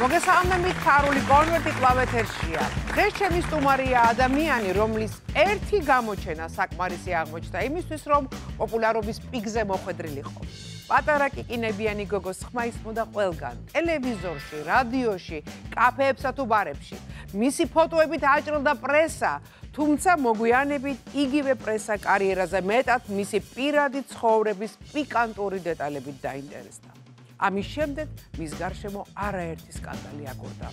მოგესალმებით, ფარული კონვერტი კლავეთერშია. დღეს ჩემი სტუმარია ადამიანი, რომლის ერთი გამოჩენა საკმარისი აღმოჩნდა იმისთვის, რომ პოპულარობის პიკზე მოხვედრილიყო. პატარა კიკინებიანი გოგოს ხმა ისმოდა ყველგან, ტელევიზორში, რადიოში, კაფეებსა თუ ბარებში. მისი ფოტოებით აჭრილდა პრესა, თუმცა მოგვიანებით იგივე პრესა კარიერაზე მეტად მისი პირადი ცხოვრების პიკანტური დეტალებით დაინტერესდა. ამის შემდეგ მის გარშემო არაერთი სკანდალი აკურდა.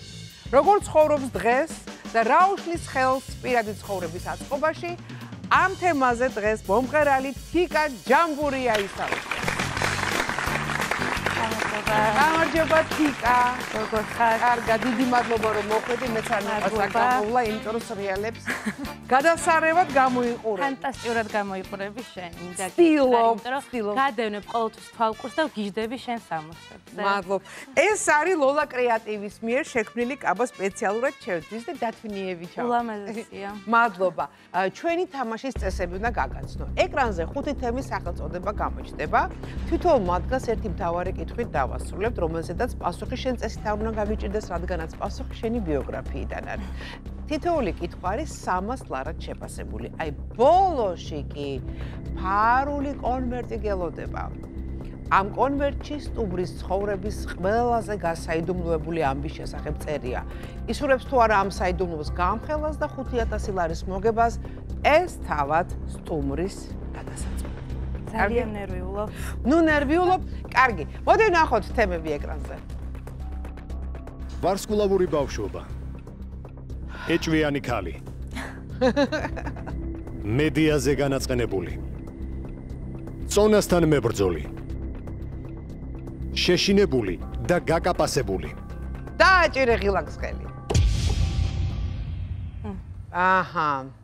როგორ ცხოვრობს დღეს და რა უშლის ხელს პირადი ცხოვრების აწყობაში? ამ თემაზე დღეს მომღერალი თიკა ჯამბურია ისაუბრებს. გამარჯობა თიკა. როგორ ხარ? კარგა, დიდი მადლობა რომ მოხვედი, მეც არ მოგწაკმოვლა, იმიტომ რომ სრიალებს გადასარევად გამოიყურე. ფანტასტიკურად გამოიყურები შენ. სტილობ, სტილობ. გადავნებ ყოველთვის თვალყურს და გიждდები შენ სამოსებს. მადლობ. ეს არის ლოლა კრეატივის მიერ შექმნილი კაბა სპეციალურად ჩემთვის და დათვნიევიჩა. ულამაზესია. მადლობა. ჩვენი თამაშის წესები უნდა გაგაცნო. ეკრანზე ხუთი თემის სახელწოდება გამოჩნდება. თვითონ მათგანს ერთი მთავარი კითხვით დავა დავასრულებთ, რომელზედაც პასუხი შენ წესით არ უნდა გავიჭirdეს, რადგანაც პასუხი შენი ბიოგრაფიიდან არის. თითოეული კითხვა არის 300 ლარად შეფასებული. აი, ბოლოში კი ფარული კონვერტი გელოდება. ამ კონვერტში სტუბრის ცხოვრების ყველაზე გასაიდუმლოებული ამბის შესახებ წერია. ისურვებს თუ არა ამ საიდუმლოს გამხელას და 5000 ლარის მოგებას, ეს თავად სტუმრის გადასაწყვეტია. ძალიან ნერვიულობ. ნუ ნერვიულობ. კარგი. მოდი ნახოთ თემები ეკრანზე. ვარსკულავური ბავშვობა. ეჭვიანი ქალი. მედიაზე განაცხენებული. წონასთან მებრძოლი. შეშინებული და გაკაპასებული. დააჭირე ღილაკს ხელი. აჰა.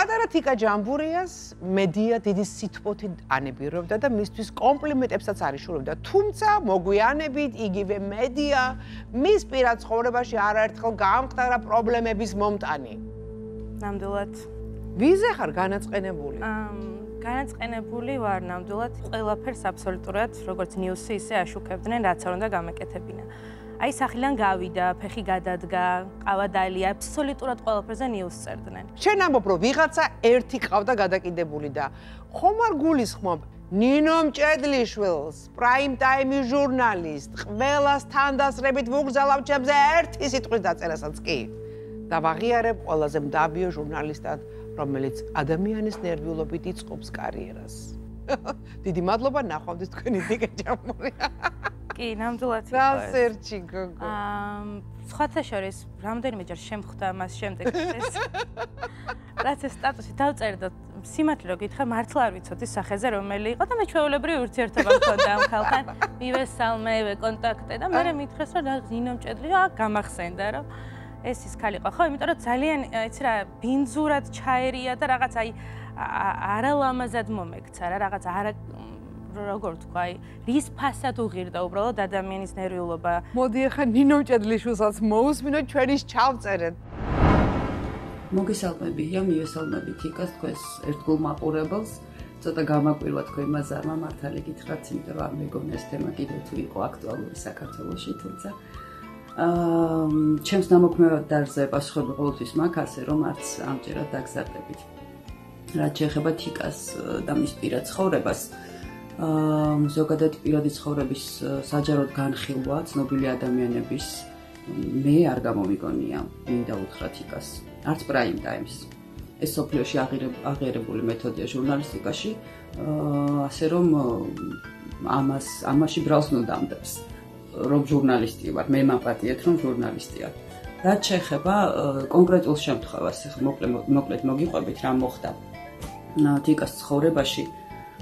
პატარა თიკა ჯამბურიას მედია დიდი სითბოთი ანებირებდა და მისთვის კომპლიმენტებსაც არიშურებდა. თუმცა მოგვიანებით იგივე მედია მის პირად ცხოვრებაში არაერთხელ გაამხდარა პრობლემების მომტანი. ნამდვილად. ვიზე ხარ განაწყენებული? აა განაწყენებული ვარ ნამდვილად ყველაფერს აბსოლუტურად როგორც ნიუსი ისე აშუქებდნენ რაც არ უნდა გამეკეთებინა. აი სახლიდან გავიდა, ფეხი გადადგა, ყავა დაელია, აბსოლუტურად ყველაფერზე ნიუს წერდნენ. შენ ამბობ, რომ ვიღაცა ერთი ყავდა გადაკიდებული და ხომ არ გულისხმობ ნინო მჭედლიშვილს, პრაიმ ტაიმი ჟურნალისტ, ყველას თანდასრებით ვუგზალავ ჩემზე ერთი სიტყვის დაწერასაც კი. და ვაღიარებ ყველაზე მდაბიო ჟურნალისტად, რომელიც ადამიანის ნერვიულობით იწყობს კარიერას. დიდი მადლობა ნახვამდის თქვენი დიგეჭამური. კი, ნამდვილად იყო. რასერჩი გოგო. აა, სხვათა შორის, რამდენიმეჯერ შემხვდა მას შემდეგ ეს. რაც ეს სტატუსი დავწერდა, სიმართლე რო გითხრა, მართლა არ ვიცოდი სახეზე რომელი იყო და მე ჩვეულებრივი ურთიერთობა მქონდა ამ ხალხთან. მივესალმე, კონტაქტე და მე მითხრეს, რომ ნინო მჭედლი რა გამახსენდა, რომ ეს ის ქალი ყო, ხო, იმიტომ რომ ძალიან, იცი რა, ბინძურად ჩაერია და რაღაც აი არალამაზად მომექცა რა, რაღაც არა როგორ თქვა, აი, რის ფასად უღირდა უბრალოდ ადამიანის ნერვიულობა. მოდი ახლა ნინო ჭედლიშვილსაც მოусმინოთ ჩვენის ჩავწერეთ. მოგესალმებია, მიესალმებით იკას თქვენს ერთგულ მაყურებელს. ცოტა გამაკვირვა თქვენ მაზარმა მართალი გითხრათ, იმიტომ რომ მეგონა ეს თემა კიდევ თუ იყო აქტუალური საქართველოში, თუმცა აა ჩემს ნამოქმედად დარზე პასუხები ყოველთვის მაქვს, ასე რომ არც ამჯერად დაგზარდებით. რაც შეეხება თიკას და მის პირად ცხოვრებას, ზოგადად პირადი ცხოვრების საჯაროდ განხილვა ცნობილი ადამიანების მე არ გამომიგონია მინდა უთხრათ იკას. არც პრაიმ ტაიმს ეს სოფლიოში აღიარებული მეთოდია ჟურნალისტიკაში ასე რომ ამას ამაში ბრალს ნუდამდებს რომ ჟურნალისტი ვარ. მე მაპატიეთ რომ ჟურნალისტია. რაც შეეხება კონკრეტულ შემთხვევას მოკლედ მოგიყვებით რა მოხდა. თიკას ცხოვრებაში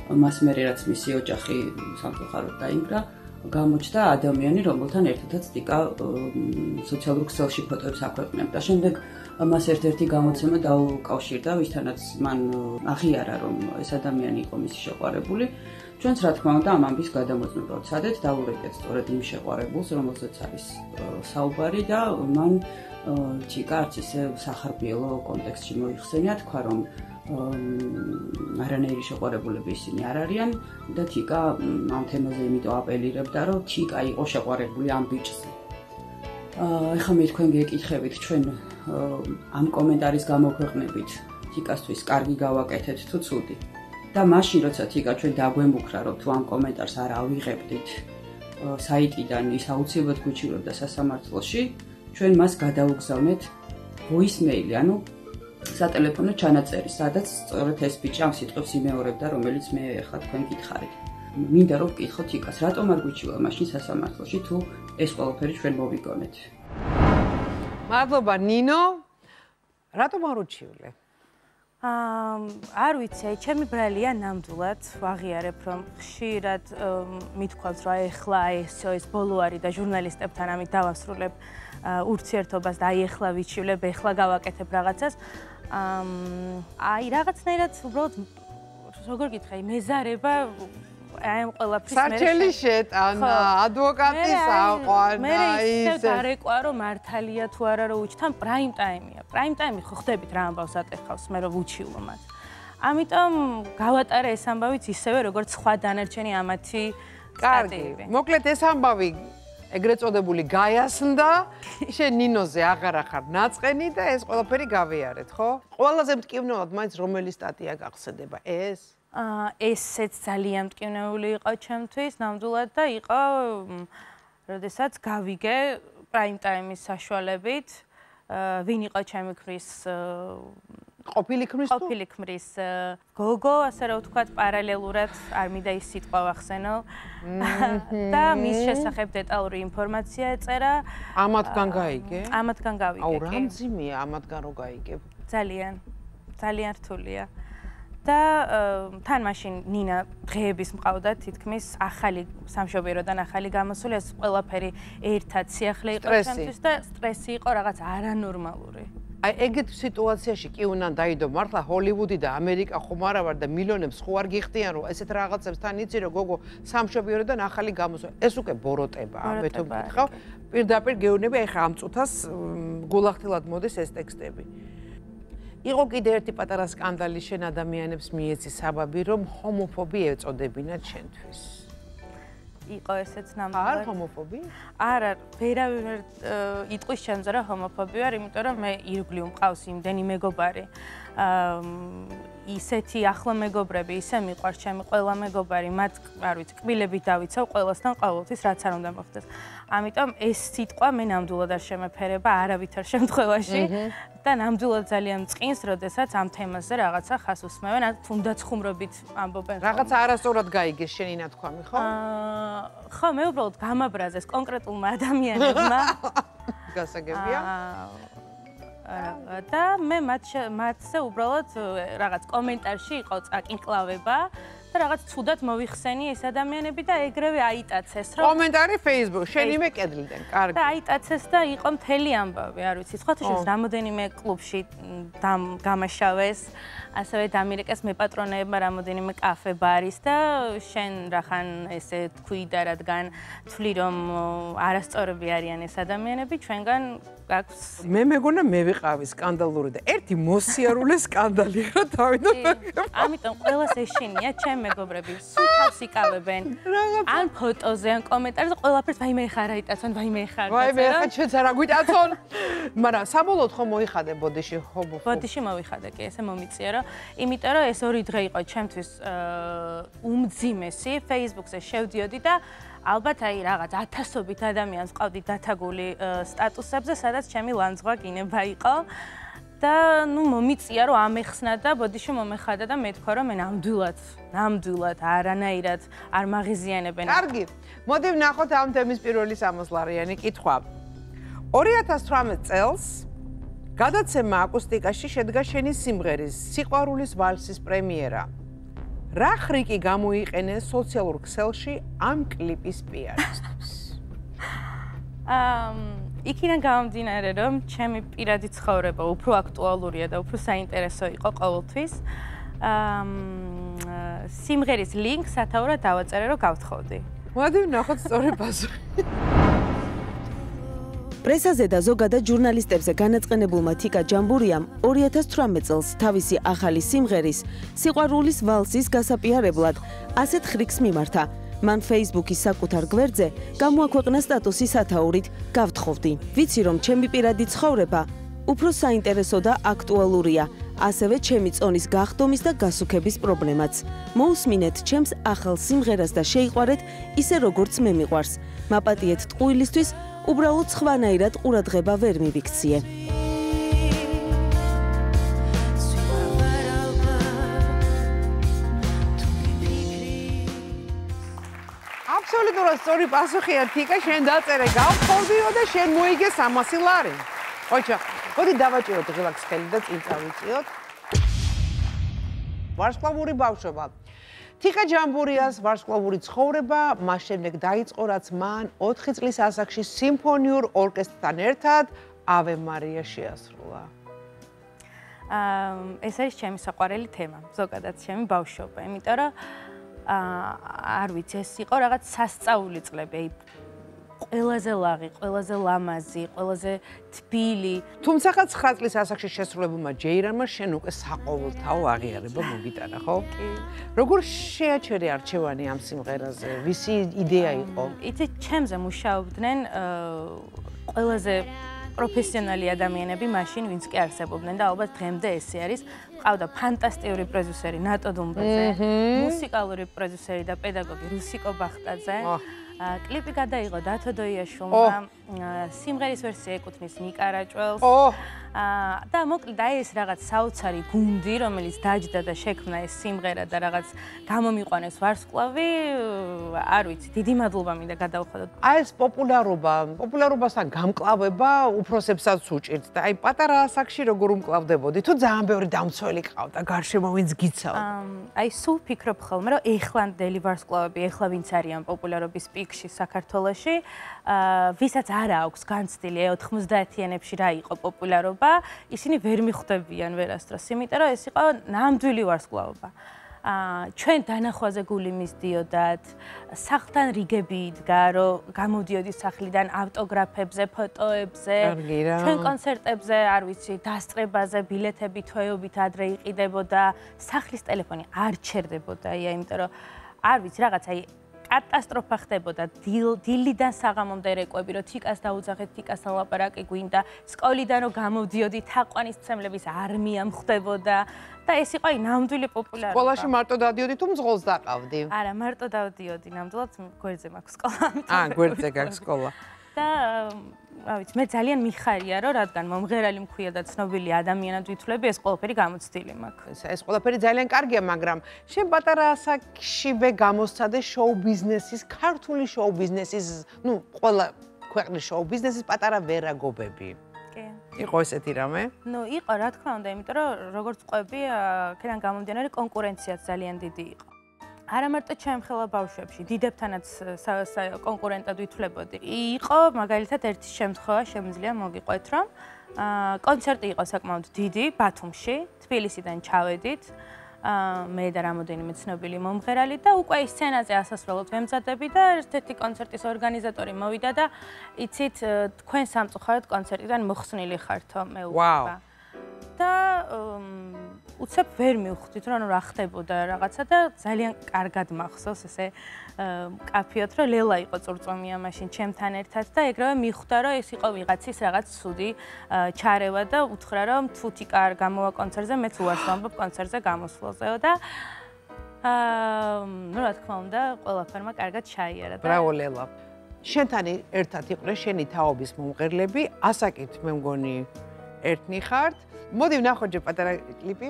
მას მერე რაც მისი ოჯახი სამწუხაროდ დაინგრა, გამოჩნდა ადამიანი, რომელთან ერთადაც ტიკა სოციალურ ქსელში ფოტოებს აქვეყნებდა. შემდეგ მას ერთ-ერთი გამოცემა დაუკავშირდა, ვისთანაც მან აღიარა, რომ ეს ადამიანი იყო მისი შეყვარებული. ჩვენც რა თქმა უნდა ამ ამბის გადამოწმება ვცადეთ, დაურეკეთ სწორედ იმ შეყვარებულს, რომელზეც არის საუბარი და მან ტიკა არც ისე სახარბიელო კონტექსტში მოიხსენია, თქვა რომ არანაირი შეყვარებულები ისინი არ არიან და თიკა ამ თემაზე იმიტომ აპელირებდა რომ თიკა იყო შეყვარებული ამ ბიჭზე. აა ეხლა მე თქვენ გეკითხებით ჩვენ ამ კომენტარის გამოქვეყნებით თიკასთვის კარგი გავაკეთეთ თუ ცუდი. და მაშინ როცა თიკა ჩვენ დაგვემუქრა რომ თუ ამ კომენტარს არ ავიღებდით საიტიდან ის აუცილებლად გვიჩივრებდა სასამართლოში, ჩვენ მას გადავუგზავნეთ voicemail-ი, ანუ სატელეფონო ჩანაწერი, სადაც სწორედ ეს ბიჭი ამ სიტყვებს იმეორებდა, რომელიც მე ახლა თქვენ გითხარით. მინდა რომ ვკითხოთ იკას, რატომ არ გვიჩივრა მაშინ სასამართლოში თუ ეს ყველაფერი ჩვენ მოვიგონეთ. მადლობა ნინო. რატომ არ უჩივლე? აა არ ვიცი, აი ჩემი ბრალია ნამდვილად ვაღიარებ რომ ხშირად მithქვავს რა ეხლა ეს ეს ბოლო არის და ჟურნალისტებთან ამით დავასრულებ ურთიერთობას და აი ეხლა ვიჩივლებ, ეხლა გავაკეთებ რაღაცას. აი რაღაცნაირად უბრალოდ როგორ გითხრა, მეზარება აი ამ ყველაფრის მე საჩელი შეტანა ადვოკატის აყვანა ისე მე დარეყვა რომ მართალია თუ არა რომ უჩთან პრაიმ ტაიმია პრაიმ ტაიმი ხო ხდებით რა ამბავს ატეხავს მე რომ უჩივლო მათ. ამიტომ გავატარე ეს ამბავიც ისევე როგორც სხვა დანარჩენი ამათი კარგი მოკლედ ეს ამბავი ეგრეთ წოდებული გაიასნდა. შენ ნინოზე აღარ ახარ ნაწყენი და ეს ყველაფერი გავიარეთ ხო? ყველაზე მტკივნეულად მაინც რომელი სტატია გახსენდება ეს? აა ესეც ძალიან მტკივნეული იყო ჩემთვის ნამდვილად და იყო როდესაც გავიგე პრაიმ ტაიმის საშუალებით. ვინ იყო ჩემი ქრის ყოფილი ქმრის თუ? ყოფილი ქმრის გოგო ასე რომ ვთქვათ პარალელურად არ მინდა ის სიტყვა ვახსენო. და მის შესახებ დეტალური ინფორმაცია ეწერა. ამათგან გაიგე? ამათგან გავიგე აუ რამძიმია ამათგან რო გაიგე? ძალიან ძალიან რთულია. და თან მაშინ ნინა დღეების მყავდა თითქმის ახალი სამშობიაროდან ახალი გამოსული ეს ყველაფერი ერთად სიახლე იყო ჩემთვის და სტრესი იყო რაღაც არანორმალური აი ეგეთ სიტუაციაში კი უნდა დაიდო მართლა ჰოლივუდი და ამერიკა ხომ არა ვარ და მილიონებს ხო არ გიხდიან რომ ესეთ რაღაცებს თან იცი რომ გოგო სამშობიაროდან ახალი გამოსული ეს უკვე ბოროტებაა მე თვითონ გითხავ პირდაპირ გეუბნები აი ხა ამ წუთას გულახდილად მოდის ეს ტექსტები. იყო კიდე ერთი პატარა სკანდალი შენ ადამიანებს მიეცი საბაბი რომ ჰომოფობი ეწოდებინათ შენთვის. იყო ესეც ნამდვილად. არ ჰომოფობი? არა, ვერავინ იტყვის ჩემზე რომ ჰომოფობი ვარ, იმიტომ რომ მე ირგვლივ მყავს იმდენი მეგობარი. ისეთი ახლო მეგობრები, ისე მიყვარს ჩემი ყველა მეგობარი, მათ არ ვიცი, კბილებით დავიცავ ყველასთან ყოველთვის რაც არ უნდა მოხდეს. ამიტომ ეს სიტყვა მე ნამდვილად არ შემეფერება არავითარ შემთხვევაში და ნამდვილად ძალიან მწყინს, როდესაც ამ თემაზე რაღაცა ხას უსმევენ, ან თუნდაც ხუმრობით ამბობენ. რაღაცა არასწორად გაიგეს შენი ნათქვამი, ხო? აა ხო, მე უბრალოდ გამაბრაზეს კონკრეტულმა ადამიანებმა. გასაგებია? აა და მე მათ მათზე უბრალოდ რაღაც კომენტარში იყო წაკინკლავება. და რაღაც ცუდად მოიხსენი ეს ადამიანები და ეგრევე აიტაცეს რომ კომენტარი Facebook შენიმე კედლიდან კარგი და აიტაცეს და იყო მთელი ამბავი არ ვიცი სხვა თქოს რამოდენიმე კლუბში გამაშავეს ასევე დამირეკეს მე პატრონეებმა რამოდენიმე კაფე ბარის და შენ რახან ესე თქვი და რადგან თვლი რომ არასწორები არიან ეს ადამიანები ჩვენგან აქვს მე მეგონა მე ვიყავი სკანდალური და ერთი მოსიარულე სკანდალი რა თავიდან ამიტომ ყველას ეშინია ჩემ მეგობრები სულ თავს იკავებენ ან ფოტოზე ან კომენტარზე ყველაფერს ვაიმე ხარა იტაცონ ვაიმე ხარა ვაიმე ხა ჩვენც არა გვიტაცონ მაგრამ საბოლოოდ ხომ მოიხადე ბოდიში ხობო ბოდიში მოიხადე კი ესე მომიწია რომ იმიტომ რომ ეს ორი დღე იყო ჩემთვის უმძიმესი Facebook-ზე შევდიოდი და ალბათ აი რაღაც ათასობით ადამიანს ყავდი დათაგული სტატუსებზე, სადაც ჩემი ლანძღვა გინება იყო. და ნუ მომიწია რომ ამეხსნა და ბოდიში მომეხადა და მეთქვა რომ მე ნამდვილად, ნამდვილად არანაირად არ მაღიზიანებენ. კარგი. მოდი ვნახოთ ამ თემის პირველი სამოსლარიანი კითხვა. 2018 წელს გადაცემა აკუსტიკაში შედგა შენი სიმღერის სიყვარულის ვალსის პრემიერა. რა ხრიკი გამოიყენეს სოციალურ ქსელში ამ კლიპის პიარისთვის? ამ იქიდან გამომდინარე რომ ჩემი პირადი ცხოვრება უფრო აქტუალურია და უფრო საინტერესო იყო ყოველთვის. ამ სიმღერის ლინკს სათაურად დავაწერე რომ გავთხოვდი. მოდი ვნახოთ სწორი პასუხი. პრესაზე და ზოგადად ჟურნალისტებზე განაცხენებულმა თიკა ჯამბურიამ 2018 წელს თავისი ახალი სიმღერის სიყვარულის ვალსის გასაპიარებლად ასეთ ხრიქს მიმართა. მან Facebook-ის საკუთარ გვერდზე გამოაქვეყნა სტატუსი სათაურით: "გავთხოვდი, ვიცი რომ ჩემი პირადი ცხოვრება უფრო საინტერესო და აქტუალურია, ასევე ჩემი წონის გახდომის და გასუქების პრობლემაც. მოусმინეთ ჩემს ახალ სიმღერას და შეიყვარეთ ისე როგორც მე მიყვარს. მაპატიეთ ტყუილისთვის, უბრალოდ სხვანაირად ყურადღება ვერ მივიქციე." აბსოლუტურად სწორი პასუხია თიკა შენ დაწერე გავხორდიო და შენ მოიგე 300 ლარი ოჩა მოდი დავაჭიროთ ღილაკს ხელი და წინ წავიწიოთ ვარსკვლავური ბავშვობა. თიკა ჯამბურიას ვარსკვლავური ცხოვრება მას შემდეგ დაიწყო რაც მან 4 წლის ასაკში სიმფონიურ ორკესტრთან ერთად ავე მარია შეასრულა. აა ეს არის ჩემი საყვარელი თემა ზოგადად ჩემი ბავშვობა იმიტომ რომ არ ვიცი, ეს იყო რაღაც სასწაული წლები, ყველაზე ლაღი, ყველაზე ლამაზი, ყველაზე თბილი. თუმცა ხა 9 წლის ასაკში შესრულებულმა ჯეირანმა შენ უკვე საყოველთაო აღიარება მოგიტანა, ხო? კი. როგორ შეაჩერე არჩევანი ამ სიმღერაზე? ვისი იდეა იყო? იცი, ჩემზე მუშაობდნენ ყველაზე პროფესიონალი ადამიანები მაშინ ვინც კი არსებობდნენ და ალბათ დღემდე ესე არის ყავდა ფანტასტიკური პროდიუსერი ნატო დუმბაძე მუსიკალური პროდიუსერი და პედაგოგი რუსიკო ბახტაძე კლიპი გადაიღო დათო დოიაშვილმა სიმღერის ვერსია ეკუთვნის ნიკარაჭველს აა და მოკლედ აი ეს რაღაც საოცარი გუნდი რომელიც დაჯდა და შექმნა ეს სიმღერა და რაღაც გამომიყვანეს ვარსკვლავი არ ვიცი დიდი მადლობა მინდა გადავხადოთ. აი ეს პოპულარობა პოპულარობასთან გამკლავება უფროსებსაც უჭირთ და აი პატარა ასაკში როგორ უმკლავდებოდი? თუ ძალიან ბევრი დამცველი ყავდა გარშემო ვინც გიცავ? აი სულ ფიქრობ ხოლმე რომ ეხლანდელი ვარსკვლავები ეხლა ვინც არიან პოპულარობის პიკში საქართველოში აა ვისაც არ აქვს განცდილი 90-იანებში რა იყო პოპულარობა, ისინი ვერ მიხვდებიან ვერასდროს, იმიტომ რომ ეს იყო ნამდვილი ვარსკვლავობა. აა ჩვენ დანახვაზე გული მისდიოდათ, სახლთან რიგები იდგა, რომ გამოდიოდი სახლიდან ავტოგრაფებზე, ფოტოებზე, ჩვენ კონცერტებზე, არ ვიცი, დასწრებაზე, ბილეთები თვეობით ადრე იყიდებოდა, სახლის ტელეფონი არ ჩერდებოდა, აი, იმიტომ რომ არ ვიცი, რაღაც აი კატასტროფა ხდებოდა. დილიდან საღამომდე რეკვები რომ თიკას დაუძახეთ თიკასთან ლაპარაკი გვინდა. სკოლიდან რომ გამოვდიოდი თაყვანისმცემლების არმია მხდებოდა და ეს იყო აი ნამდვილი პოპულარობა. სკოლაში მარტო დადიოდი თუ მძღოლს დაყავდი? არა მარტო დავდიოდი. ნამდვილად გვერდზე მაქვს სკოლა. აა გვერდზე გაქვს სკოლა და რა ვიცი, მე ძალიან მიხარია, რომ რადგან მომღერალი მქვია და ცნობილი ადამიანად ვითვლები, ეს ყველაფერი გამოცდილი მაქვს. ეს ყველაფერი ძალიან კარგია, მაგრამ შენ პატარა ასაკშივე გამოსცადე შოუ-ბიზნესის, ქართული შოუ-ბიზნესის, ну, ყველა ქვეყნის შოუ-ბიზნესის პატარა ვერაგობები. კი. იყო ესეთი რამე? ნუ იყო, რა თქმა უნდა, იმიტომ რომ როგორც ყვები, აქედან გამომდინარე კონკურენციაც ძალიან დიდი იყო. არა მარტო ჩემხელა ბავშვებში, დიდებთანაც კონკურენტად ვითვლებოდი. იყო მაგალითად ერთი შემთხვევა, შემიძლია მოგიყვეთ, რომ აა კონცერტი იყო საკმაოდ დიდი ბათუმში, თბილისიდან ჩავედით. აა მე და რამოდენიმე ცნობილი მომღერალი და უკვე სცენაზე ასასვლელად ვემზადები და ერთ-ერთი კონცერტის ორგანიზატორი მოვიდა და იცით თქვენ სამწუხაროდ კონცერტიდან მოხსნილი ხართო მე უკვე. ვაუ. და უცებ ვერ მივხვდით რომ რა ხდებოდა რაღაცა და ძალიან კარგად მახსოვს ესე კაფეოთ რომ ლელა იყო წურწომია მაშინ ჩემთან ერთად და ეგრევე მიხვდა რომ ეს იყო ვიღაცის რაღაც სუდი ჩარევა და უთხრა რომ თუ თიკა არ გამოვა კონცერტზე მეც უარს ვამბობ კონცერტზე გამოსვლაზეო და აა ну რა თქმა უნდა ყველაფერმა კარგად ჩაიარა და ბრავო ლელა. შენთან ერთად იყვნენ შენი თაობის მომღერლები. ასაკით მე მგონი ერთნი ხართ მოდი ვნახოთ ჯერ პატარა კლიპი.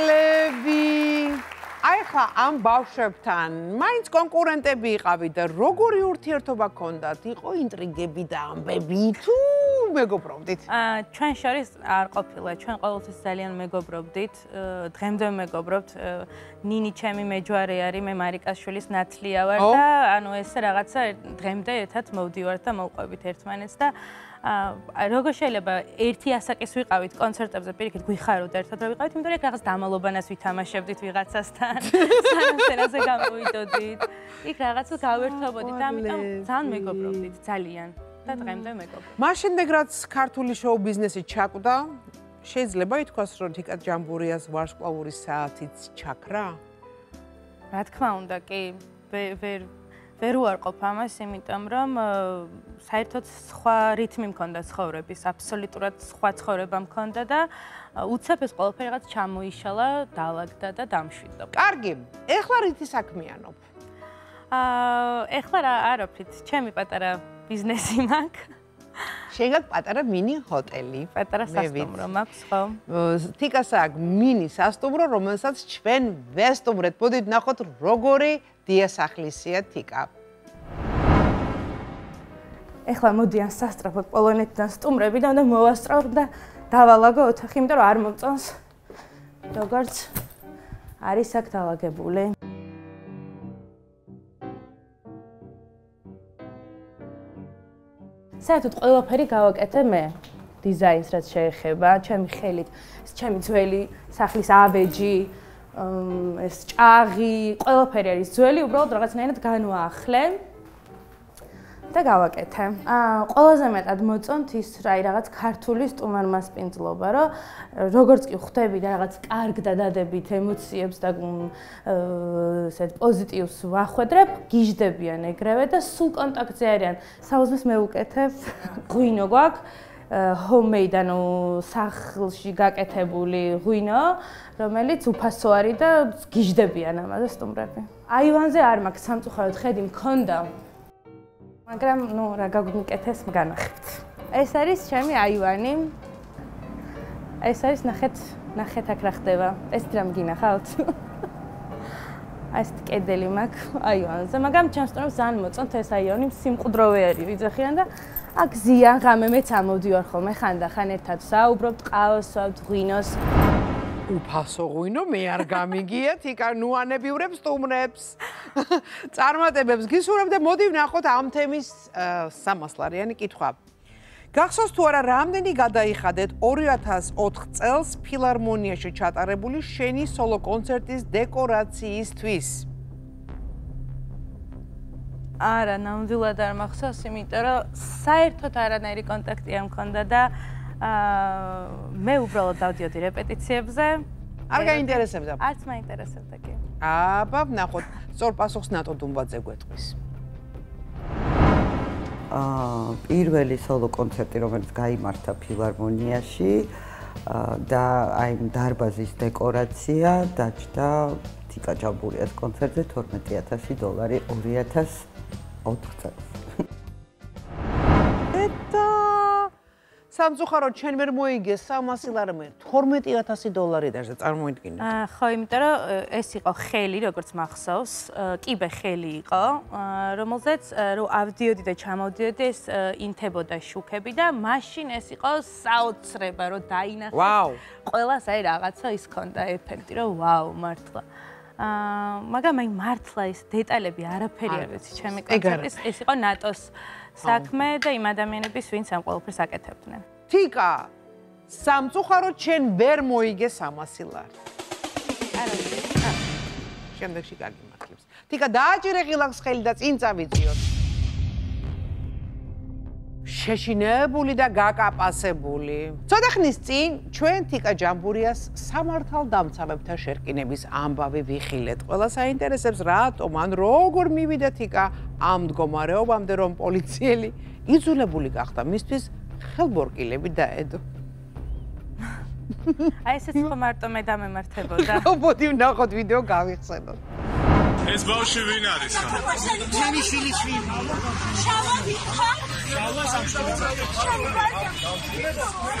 ის წლები. აი ხა ამ ბავშვებთან მაინც კონკურენტები იყავით და როგორი ურთიერთობა გქონდათ? იყო ინტრიგები და ამბები თუ მეგობრობდით? აა ჩვენ შორის არ ყოფილა, ჩვენ ყოველთვის ძალიან მეგობრობდით. დღემდე მეგობრობთ. ნინი ჩემი მეჯვარე არის, მე მარიკაშვილის ნათლია ვარ და ანუ ეს რაღაცა დღემდე ერთად მოვდივართ და მოვყვებით ერთმანეთს და აა როგორ შეიძლება ერთი ასაკის ვიყავით კონცერტებზე პირიქით გვიხაროთ ერთად რომ ვიყავით, იმიტომ რომ რაღაც დამალობანას ვითამაშებდით ვიღაცასთან, სცენაზე გამოვიდოდით. იქ რაღაცა გავერთობოდით ამიტომ ძალიან მეგობრობდით, ძალიან. და დღემდე მეგობრობთ. მაშინ რაც ქართული შოუ ბიზნესი ჩაკვდა, შეიძლება ითქვას, რომ თიკა ჯამბურიას ვარსკვლავური საათიც ჩაქრა? რა თქმა უნდა, კი, ვერ ვერ უარყოფ ამას, იმიტომ რომ საერთოდ სხვა რითმი მქონდა ცხოვრების, აბსოლუტურად სხვა ცხოვრება მქონდა და უცებ ეს ყველაფერი რაღაც ჩამოიშალა, დაალაგდა და დამშვიდდა. კარგი, ეხლა რითი საქმიანობ? აა, ეხლა რა არაფრით, ჩემი პატარა ბიზნესი მაქვს. შეგაკ პატარა მინი ჰოტელი. პატარა სასტუმრო მაქვს, ხო? თიკას აქვს მინი სასტუმრო, რომელსაც ჩვენ ვესტუმრეთ. მოდით ნახოთ როგორი დიასახლისია თიკა. ეხლა მოდიან სასტრაფოდ პოლონეთიდან სტუმრები და უნდა მოვასწროთ და დავალაგო ოთახი, იმიტომ რომ არ მომწონს. როგორც არის აქ დაალაგებული. საერთოდ ყველაფერი გავაკეთე მე. დიზაინს რაც შეეხება, ჩემი ხელით, ჩემი ძველი სახლის ავეჯი, ეს ჭაღი, ყველაფერი არის ძველი, უბრალოდ რაღაცნაირად განვაახლე. და გავაკეთე. აა ყველაზე მეტად მოწონთ ის რაი რაღაც ქართული სტუმარმასპინძლობა, რომ როგორც კი ხვდები და რაღაც კარგ და დადებით ემოციებს და ესეთ პოზიტივს ვახვედრებ, გიждდებიან ეგრევე და სულ კონტაქტზე არიან. საუზმეს მე ვუკეთებ, ღვინო გვაქვს homemade ანუ სახლში გაკეთებული ღვინო, რომელიც უფასო არის და გიждდებიან ამაზე სტუმრები. აივანზე არ მაქვს სამწუხაროდ ხედი მქონდა მაგრამ ნუ რა გაგუკეთეს განახეთ. ეს არის ჩემი აივანი. ეს არის ნახეთ, ნახეთ აქ რა ხდება. ეს რა მგინახავთ? აი ეს კედელი მაქვს აივანზე, მაგრამ ჩემს თქმას ძალიან მოწონთ ეს აივანი, სიმყუდროვე არის ვიძახიან და აქ ზიან ღამე მეც ამოვდივარ ხოლმე ხანდახან ერთად საუბრობთ, ყავს, ვსვავთ, ღვინოს. უფასო ღვინო მე არ გამიგია თიკა ნუანებიურებს სტუმრებს. წარმატებებს გისურვებ და მოდი ვნახოთ ამ თემის სამასლარიანი კითხვა. გახსოვს თუ არა რამდენი გადაიხადეთ 2004 წელს ფილარმონიაში ჩატარებული შენი სოლო კონცერტის დეკორაციისთვის არა ნამდვილად არ მახსოვს იმიტომ რომ საერთოდ არანაირი კონტაქტი არ მქონდა და აა მე უბრალოდ დავდიოდი რეპეტიციებზე. არ გაინტერესებდა? არც მაინტერესებდა კი. აბა, ნახოთ, სწორ პასუხს ნატო დუმბაძე გვეტყვის. აა პირველი სოლო კონცერტი, რომელიც გამართა ფილარმონიაში და აი დარბაზის დეკორაცია დაჭდა თიკა ჯაბურიას კონცერტზე 12000 დოლარი 2004 წელს. სამწუხაროდ ჩვენ ვერ მოიგე 300 ლარი მე 12000 დოლარი დაჟე წარმოიდგინე. აა ხო, იმიტომ რომ ეს იყო ხელი, როგორც მახსოვს, კიბე ხელი იყო, რომელზეც რო ავდიოდი და ჩამოვდიოდი ეს ინთებოდა შუქები და მაშინ ეს იყო საოცრება, რომ დაინახე. ვაუ! ყველას აი რაღაცა ის ქონდა ეფექტი, რომ ვაუ, მართლა. აა მაგრამ აი მართლა ეს დეტალები არაფერი არ ვიცი ჩემი კონცერტის ეს იყო ნატოს საქმე და იმ ადამიანების ვინც ამ ყველაფერს აკეთებდნენ. თიკა სამწუხაროდ ჩვენ ვერ მოიგე 300 ლარი. არა. შემდეგში გაგიმართლებს. თიკა დააჭირე ღილაკს ხელი და წინ წავიწიოთ. შეშინებული და გაკაპასებული. ცოტა ხნის წინ ჩვენ თიკა ჯამბურიას სამართალ დამცავებთა შერკინების ამბავი ვიხილეთ. ყველა საინტერესებს რატომ ან როგორ მივიდა თიკა ამ მდგომარეობამდე რომ პოლიციელი იძულებული გახდა მისთვის ხელბორკილები დაედო. აი ესეც ხო მარტო მე დამემართებოდა. ხო, მოდი ვნახოთ ვიდეო გავიხსენოთ. ეს ბავშვი ვინ არის? ჩემი შვილი შვილი. შავი ხა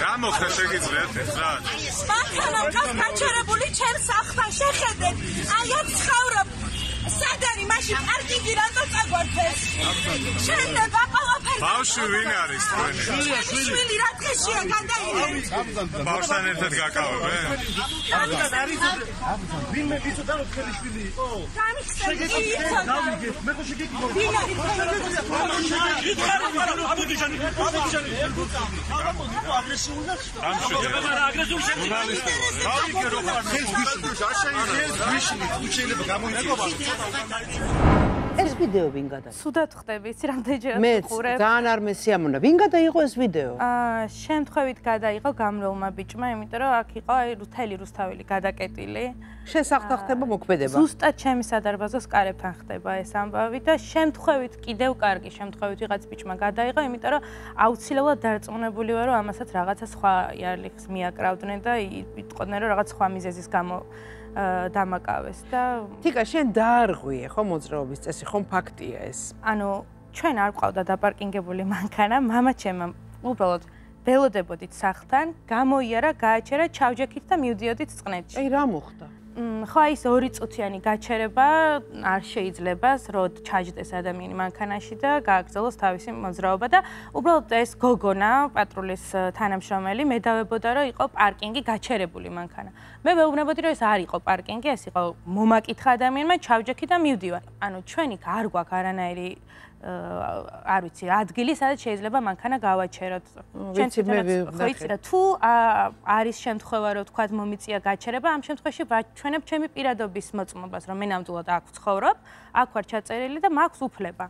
რა მოხდა შეგიძლიათ ეხლა? მანქანა მყავს გაჩერებული ჩემს სახლთან შეხედეთ. აი აქ ცხოვრობ. სად არის მაშინ პარკინგი რატო წაგვარდეს? შეიძლება ყველაფერი. ბავშვი ვინ არის თქვენი? შვილი რა დღეშია გადაიღე? ბავშვთან ერთად გაკავებენ? ამიტომ არის ვინმე ვიცოდა რომ თქვენი შვილი იყო? გამიხსენე იცოდა. მე ხო შეგეკითხო. ვინ არის თქვენი? აბუდიჯანი, აბუდიჯანი. აგრესიული და აგრესიული ჟურნალისტი. რა იქე რო ხარ? ეს გვიშლი, არ შეიძლება გვიშლი, თუ შეიძლება გამოიწვიოს. ეს ვიდეო ვინ გადაიღო? სუდად ხდები, იცი რამდენჯერად მე ვიყურებ. ძალიან არ მესიამონა. ვინ გადაიღო ეს ვიდეო? აა, შემთხვევით გადაიღო გამრავლმა ბიჭმა, იმიტომ რომ აქ იყო აი რუთელი რუსთაველი გადაკეტილი. შენ სახთა ხდება მოქმედება. ზუსტად ჩემი სადარბაზოს კარებთან ხდება ეს ამბავი და შემთხვევით კიდევ კარგი შემთხვევით ვიღაც ბიჭმა გადაიღო, იმიტომ რომ აუცილებლად დარწმუნებული ვარ, რომ ამასაც რაღაცა სხვა იარლიხს მიაკრავდნენ და იტყოდნენ რომ რაღაც სხვა მიზეზის გამო დამაკავეს და თიკა შენ დაარღვიე ხო მოძრაობის წესი ხომ ფაქტია ეს? ანუ ჩვენ არ ყავდა დაპარკინგებული მანქანა მამა ჩემმა უბრალოდ ველოდებოდით სახლთან გამოიარა გააჩერა ჩავჯექით და მივდიოდით წყნეთში. აი რა მოხდა ხო აი ეს ორი წუთიანი გაჩერება არ შეიძლება რომ ჩაჯდეს ადამიანი მანქანაში და გააგრძელოს თავისი მოძრაობა და უბრალოდ ეს გოგონა პატრულის თანამშრომელი მედავებოდა რომ იყო პარკინგი გაჩერებული მანქანა. მე მეუბნებოდი რომ ეს არ იყო პარკინგი, ეს იყო მომაკითხა ადამიანმა ჩავჯექი და მივდივარ. ანუ ჩვენი არ გვაქვს არანაირი არ ვიცი, ადგილი, სადაც შეიძლება მანქანა გავაჩეროთ. ვიცი მე ვიცი რა, თუ არის შემთხვევა, რომ თქვა მომიწია გაჩერება, ამ შემთხვევაში ვაჩვენებ ჩემი პირადობის მოწმობას, რომ მე ნამდვილად აქ ვცხოვრობ, აქ ვარ ჩაწერილი და მაქვს უფლება.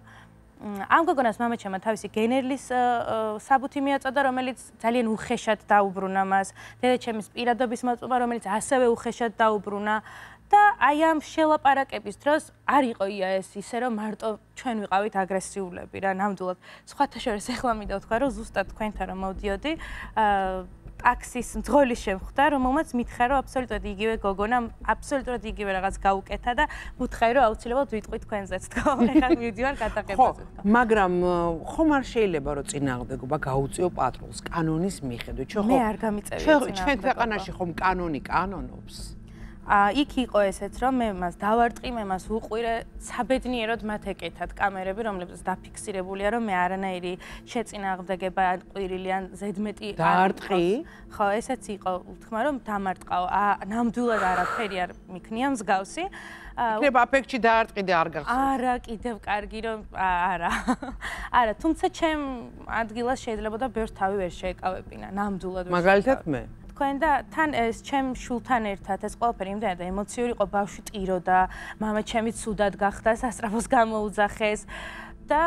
ამ გოგონას მამაჩემმა თავისი გენერლის საბუთი მიაწოდა, რომელიც ძალიან უხეშად დაუბრუნა მას. დედაჩემის პირადობის მოწმობა, რომელიც ასევე უხეშად დაუბრუნა. და აი ამ შელაპარაკების დროს არ იყო ეს ისე რომ მარტო ჩვენ ვიყავით აგრესიულები რა ნამდვილად. სხვათა შორის ეხლა მინდა ვთქვა რომ ზუსტად თქვენთან რომ მოვდიოდი აა ტაქსის მძღოლის შემხვდა რომელმაც მითხა რომ აბსოლუტურად იგივე გოგონა აბსოლუტურად იგივე რაღაც გაუკეთა და მუთხარი რომ აუცილებლად ვიტყვი თქვენზეც თქო ეხლა მივდივარ გადაღებაზე თქო მაგრამ ხომ არ შეიძლება რომ წინააღმდეგობა გაუწიო პატრულს კანონის მიხედვით? ჩვენ ხო მე არ გამიწერია ჩვენ ქვეყანაში ხომ კანონი კანონობს იქ იყო ესეც რომ მე მას დავარტყი, მე მას უყვირე საბედნიეროდ მათ ეკეთათ კამერები, რომლებიც დაფიქსირებულია რომ მე არანაირი შეწინააღმდეგება ან ყვირილი ან ზედმეტი დაარტყი. ხო, ესეც იყო უთქმა რომ დამარტყავ. ნამდვილად არაფერი არ მიქნია მსგავსი. იქნება აფექტში დაარტყი და არ გახსოვს. არა, კიდევ კარგი რომ არა. არა, თუმცა ჩემ ადგილას შეიძლება და ბევრს თავი ვერ შეეკავებინა, ნამდვილად. მაგალითად მე თქვენ და თან ეს ჩემ შულთან ერთად ეს ყველაფერი იმდენად ემოციური იყო ბავშვი ტირო და мама ჩემი ცუდად გახდა სასწრაფოს გამოუძახეს და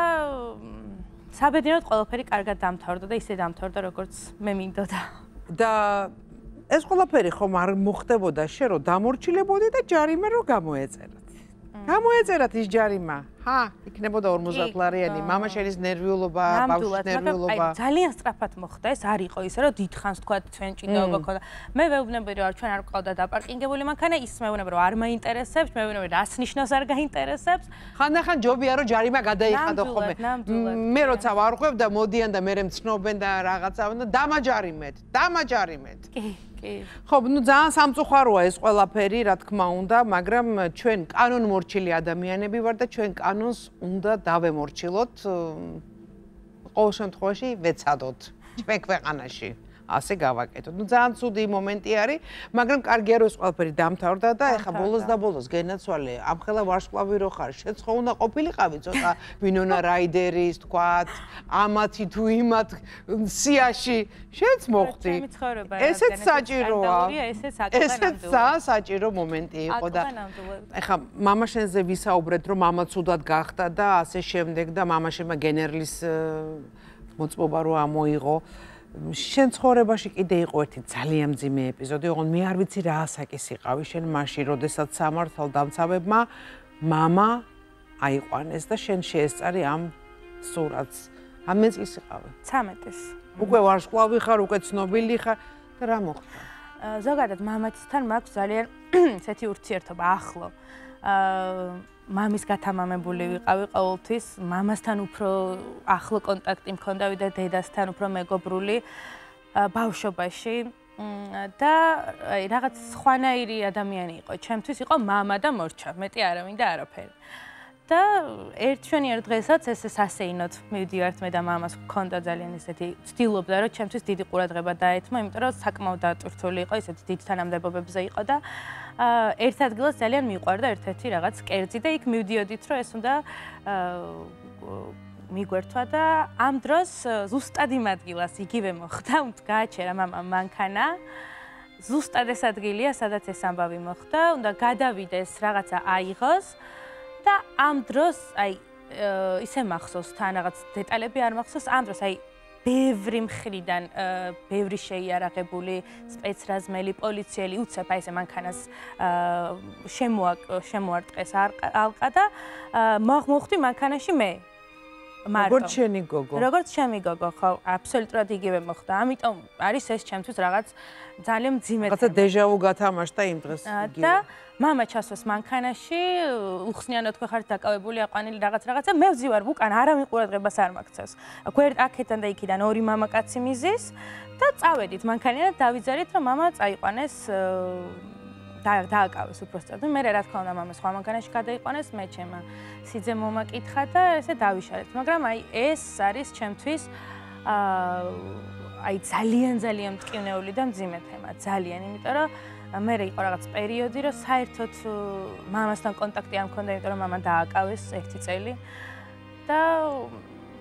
საბედნიეროდ ყველაფერი კარგად დამთავრდა და ისე დამთავრდა როგორც მე მინდოდა და ეს ყველაფერი ხომ არ მოხდებოდა შე რომ დამორჩილებოდი და ჯარიმე რომ გამოეწერა გამოეწერათ ის ჯარიმა. ჰა, იქნებოდა 50 ლარიანი. მამა შენის ნერვიულობა, ბავშვის ნერვიულობა. აი ძალიან სწრაფად მოხდა ეს, არ იყო ისე რომ დიდხანს თქვა ჩვენ ჭიდაობა ქონდა. მე ვეუბნები რომ ჩვენ არ გვყავდა დაპარკინგებული მანქანა, ის მეუბნები რომ არ მაინტერესებს, მე ვეუბნები რას ნიშნავს არ გაინტერესებს. ხანდახან ჯობია რომ ჯარიმა გადაიხადო ხოლმე. მე როცა ვარ ხვევდა, მოდიან და მე მცნობენ და რაღაცა და დამაჯარიმეთ, დამაჯარიმეთ. კი. კი. ხო, ну ძალიან სამწუხაროა ეს ყველაფერი, რა თქმა უნდა, მაგრამ ჩვენ კანონმორჩილი ადამიანები ვარ და ჩვენ კანონს უნდა დავემორჩილოთ. ყოველ შემთხვევაში ვეცადოთ ჩვენ ქვეყანაში. ასე გავაკეთოთ. ნუ ძალიან ცუდი მომენტი არის, მაგრამ კარგია რომ ეს ყველაფერი დამთავრდა და ეხა ბოლოს და ბოლოს გენაცვალე, ამხელა ვარსკვლავი რო ხარ, შეცხოვ უნდა ყოფილიყავი ცოტა ვინონა რაიდერის თქვათ, ამათი თუ იმათ სიაში შეც მოხდი. ესეც საჭიროა. ესეც ძალიან საჭირო მომენტი იყო და ეხა მამაშენზე ვისაუბრეთ, რომ მამა ცუდად გახდა და ასე შემდეგ და მამაშენმა გენერლის მოწმობა რო ამოიღო. აა შენ ცხოვრებაში კიდე იყო ერთი ძალიან ძიმე ეპიზოდი, ოღონდ მე არ ვიცი რა ასაკის იყავი შენ მაშინ, როდესაც სამართალ დამცავებმა мама აიყვანეს და შენ შეესწარი ამ სურათს. ამეც ის იყავი. 13-ის. უკვე ვარსკვლავი ხარ, უკვე ცნობილი ხარ და რა მოხდა? აა, ზოგადად მამაცთან მაქვს ძალიან ესეთი ურთიერთობა ახლო. აა მამის გათამამებული ვიყავი ყოველთვის, მამასთან უფრო ახლო კონტაქტი მქონდა ვიდრე დედასთან უფრო მეგობრული ბავშვობაში. და აი რაღაც სხვანაირი ადამიანი იყო. ჩემთვის იყო მამა და მორჩა, მეტი არავინ და არაფერი. და ერთშვენიერ დღესაც ესე სასეინოდ მივდივართ მე და მამას გქონდა ძალიან ისეთი ცდილობდა რომ ჩემთვის დიდი ყურადღება დაეთმო, იმიტომ რომ საკმაოდ დატვირთული იყო, ისეთი დიდ თანამდებობებზე იყო და აა ერთ ადგილას ძალიან მიყვარდა ერთ-ერთი რაღაც კერძი და იქ მივდიოდით რომ ეს უნდა მიგვერთვა და ამ დროს ზუსტად იმ ადგილას იგივე მოხდა, გააჩერა მამა მანქანა. ზუსტად ეს ადგილია, სადაც ეს ამბავი მოხდა, უნდა გადავიდეს რაღაცა აიღოს და ამ დროს აი ისე მახსოვს თან რაღაც დეტალები არ მახსოვს, ამ დროს აი ბევრი მხრიდან ბევრი შეიარაღებული სპეცრაზმელი პოლიციელი უცებ აი ესე მანქანას შემოა შემოარტყეს ალყა და მოხმოხდი მანქანაში მე მარტო. როგორც შენი გოგო. როგორც ჩემი გოგო, ხო, აბსოლუტურად იგივე მოხდა. ამიტომ არის ეს ჩემთვის რაღაც ძალიან მძიმე თემა. რაღაცა დეჟავუ გათამაშდა იმ დღეს იგივე. და мама ჩასვას მანქანაში, უხსნიანად ხო ხართ დაკავებული აყვანილი რაღაც რაღაცა, მე ვზივარ უკან, არავინ ყურადღებას არ მაქცევს. გვერდ აქედან და იქიდან ორი მამაკაცი მიზის და წავედით მანქანიდან დავიძარით, რომ мама წაიყვანეს და დააკავეს უბრალოდ. მე რა თქმა უნდა მამას სხვა მანქანაში გადაიყვანეს, მე ჩემა სიძე მომაკითხა და ესე დავიშალეთ. მაგრამ აი ეს არის ჩემთვის აა აი ძალიან ძალიან მტკივნეული და მძიმე თემა, ძალიან, იმიტომ რომ მე რა იყო რაღაც პერიოდი, რომ საერთოდ მამასთან კონტაქტი არ მქონდა, იმიტომ რომ мама დააკავეს ერთი წელი და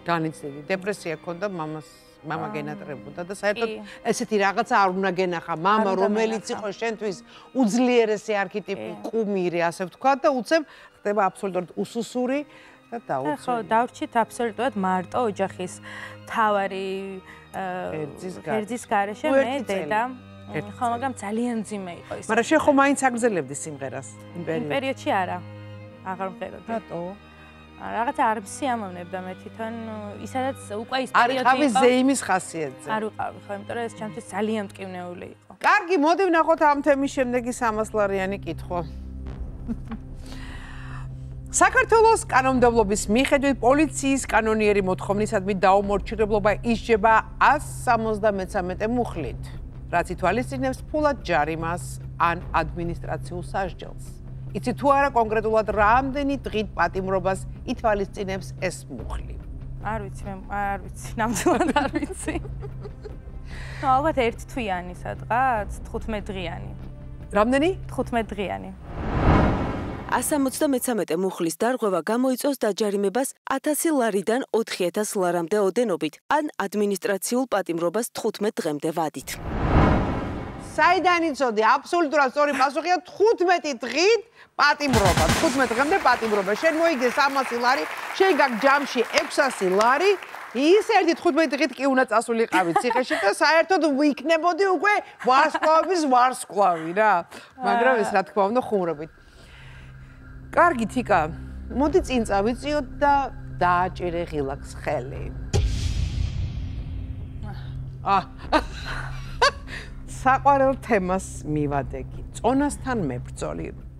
განიცდილი დეპრესია ქონდა მამას мама გენატრებოდა და საერთოდ ესეთი რაღაცა არ უნდა გენახა мама რომელიც იყო შენთვის უძლიერესი არქეტიპი კუმირი ასე ვთქვა და უცებ ხდება აბსოლუტურად უსუსური და დაუცე ხო დავრჩით აბსოლუტურად მარტო ოჯახის თავარი ერთის გარეშე მე დედა ხო მაგრამ ძალიან ძიმე იყო ის მაგრამ შენ ხო მაინც აგზელებდი სიმღერას იმ პერიოდში არა აღარ მღეროდი რატო რაღაცა არ მსიამოვნებდა მე თვითონ ისედაც უკვე ის პერიოდი იყო. არ ყავი ზეიმის ხასიათზე. არ ვიყავი ხო, იმიტომ რომ ეს ჩემთვის ძალიან მტკივნეული იყო. კარგი, მოდი ვნახოთ ამ თემის შემდეგი 300 ლარიანი კითხვა. საქართველოს კანონმდებლობის მიხედვით პოლიციის კანონიერი მოთხოვნისადმი დაუმორჩილებლობა ისჯება 173 მუხლით, რაც ითვალისწინებს ფულად ჯარიმას ან ადმინისტრაციულ სასჯელს. იცი თუ არა კონკრეტულად რამდენი დღით პატიმრობას ითვალისწინებს ეს მუხლი? არ ვიცი, მე არ ვიცი, ნამდვილად არ ვიცი. ნუ ალბათ ერთ თვიანი სადღაც 15 დღიანი. რამდენი? 15 დღიანი. 173 მუხლის დარღვევა გამოიწვევს დაჯარიმებას 1000 ლარიდან 4000 ლარამდე ოდენობით ან ადმინისტრაციულ პატიმრობას 15 დღემდე ვადით. საიდან იცოდი? აბსოლუტურად სწორი პასუხია 15 დღით პატიმრობა. 15 დღემდე პატიმრობა. შენ მოიგე 300 ლარი, შენ გაგ ჯამში 600 ლარი. ის ერთი 15 დღით კი უნდა წასულიყავი ციხეში და საერთოდ ვიქნებოდი უკვე ვარსკვლავის ვარსკვლავი რა. მაგრამ ეს რა თქმა უნდა ხუმრობით. კარგი თიკა. მოდი წინ წავიწიოთ და დააჭერე ღილაკს ხელი. აა საყვარელ თემას მივადეგი. წონასთან მებრძოლი.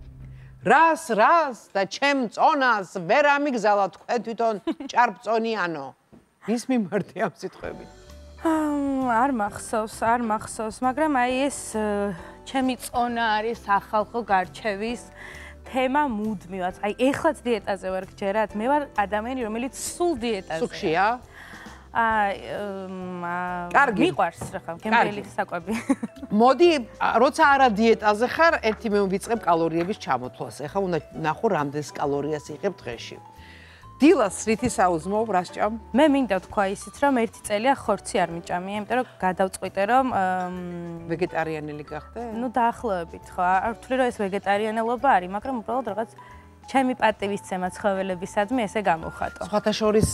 რას, რას და ჩემ წონას ვერ ამიგზალა თქვენ თვითონ ჭარბწონიანო. ის მიმართი ამ სიტყვებით. არ მახსოვს, არ მახსოვს, მაგრამ აი ეს ჩემი წონა არის ახალხო გარჩევის თემა მუდმივად. აი ეხლაც დიეტაზე ვარ გჯერათ, მე ვარ ადამიანი, რომელიც სულ დიეტაზე. სუქშია? კარგი. მიყვარს რა გემრიელი საკვები. მოდი როცა არა დიეტაზე ხარ ერთი მე ვიწყებ კალორიების ჩამოთვლას. ეხლა უნდა ნახო რამდენს კალორიას იღებ დღეში. დილას რითი საუზმო რა სჭამ მე მინდა თქვა ისიც რომ ერთი წელია ხორცი არ მიჭამია იმიტომ რომ გადავწყვიტე რომ ვეგეტარიანელი გახდე? ну დაახლოებით ხო? არ ვთვლი რომ ეს ვეგეტარიანელობა არის მაგრამ უბრალოდ რაღაც ჩემი პატივისცემა ცხოველებისადმი ესე გამოხატო. სხვათა შორის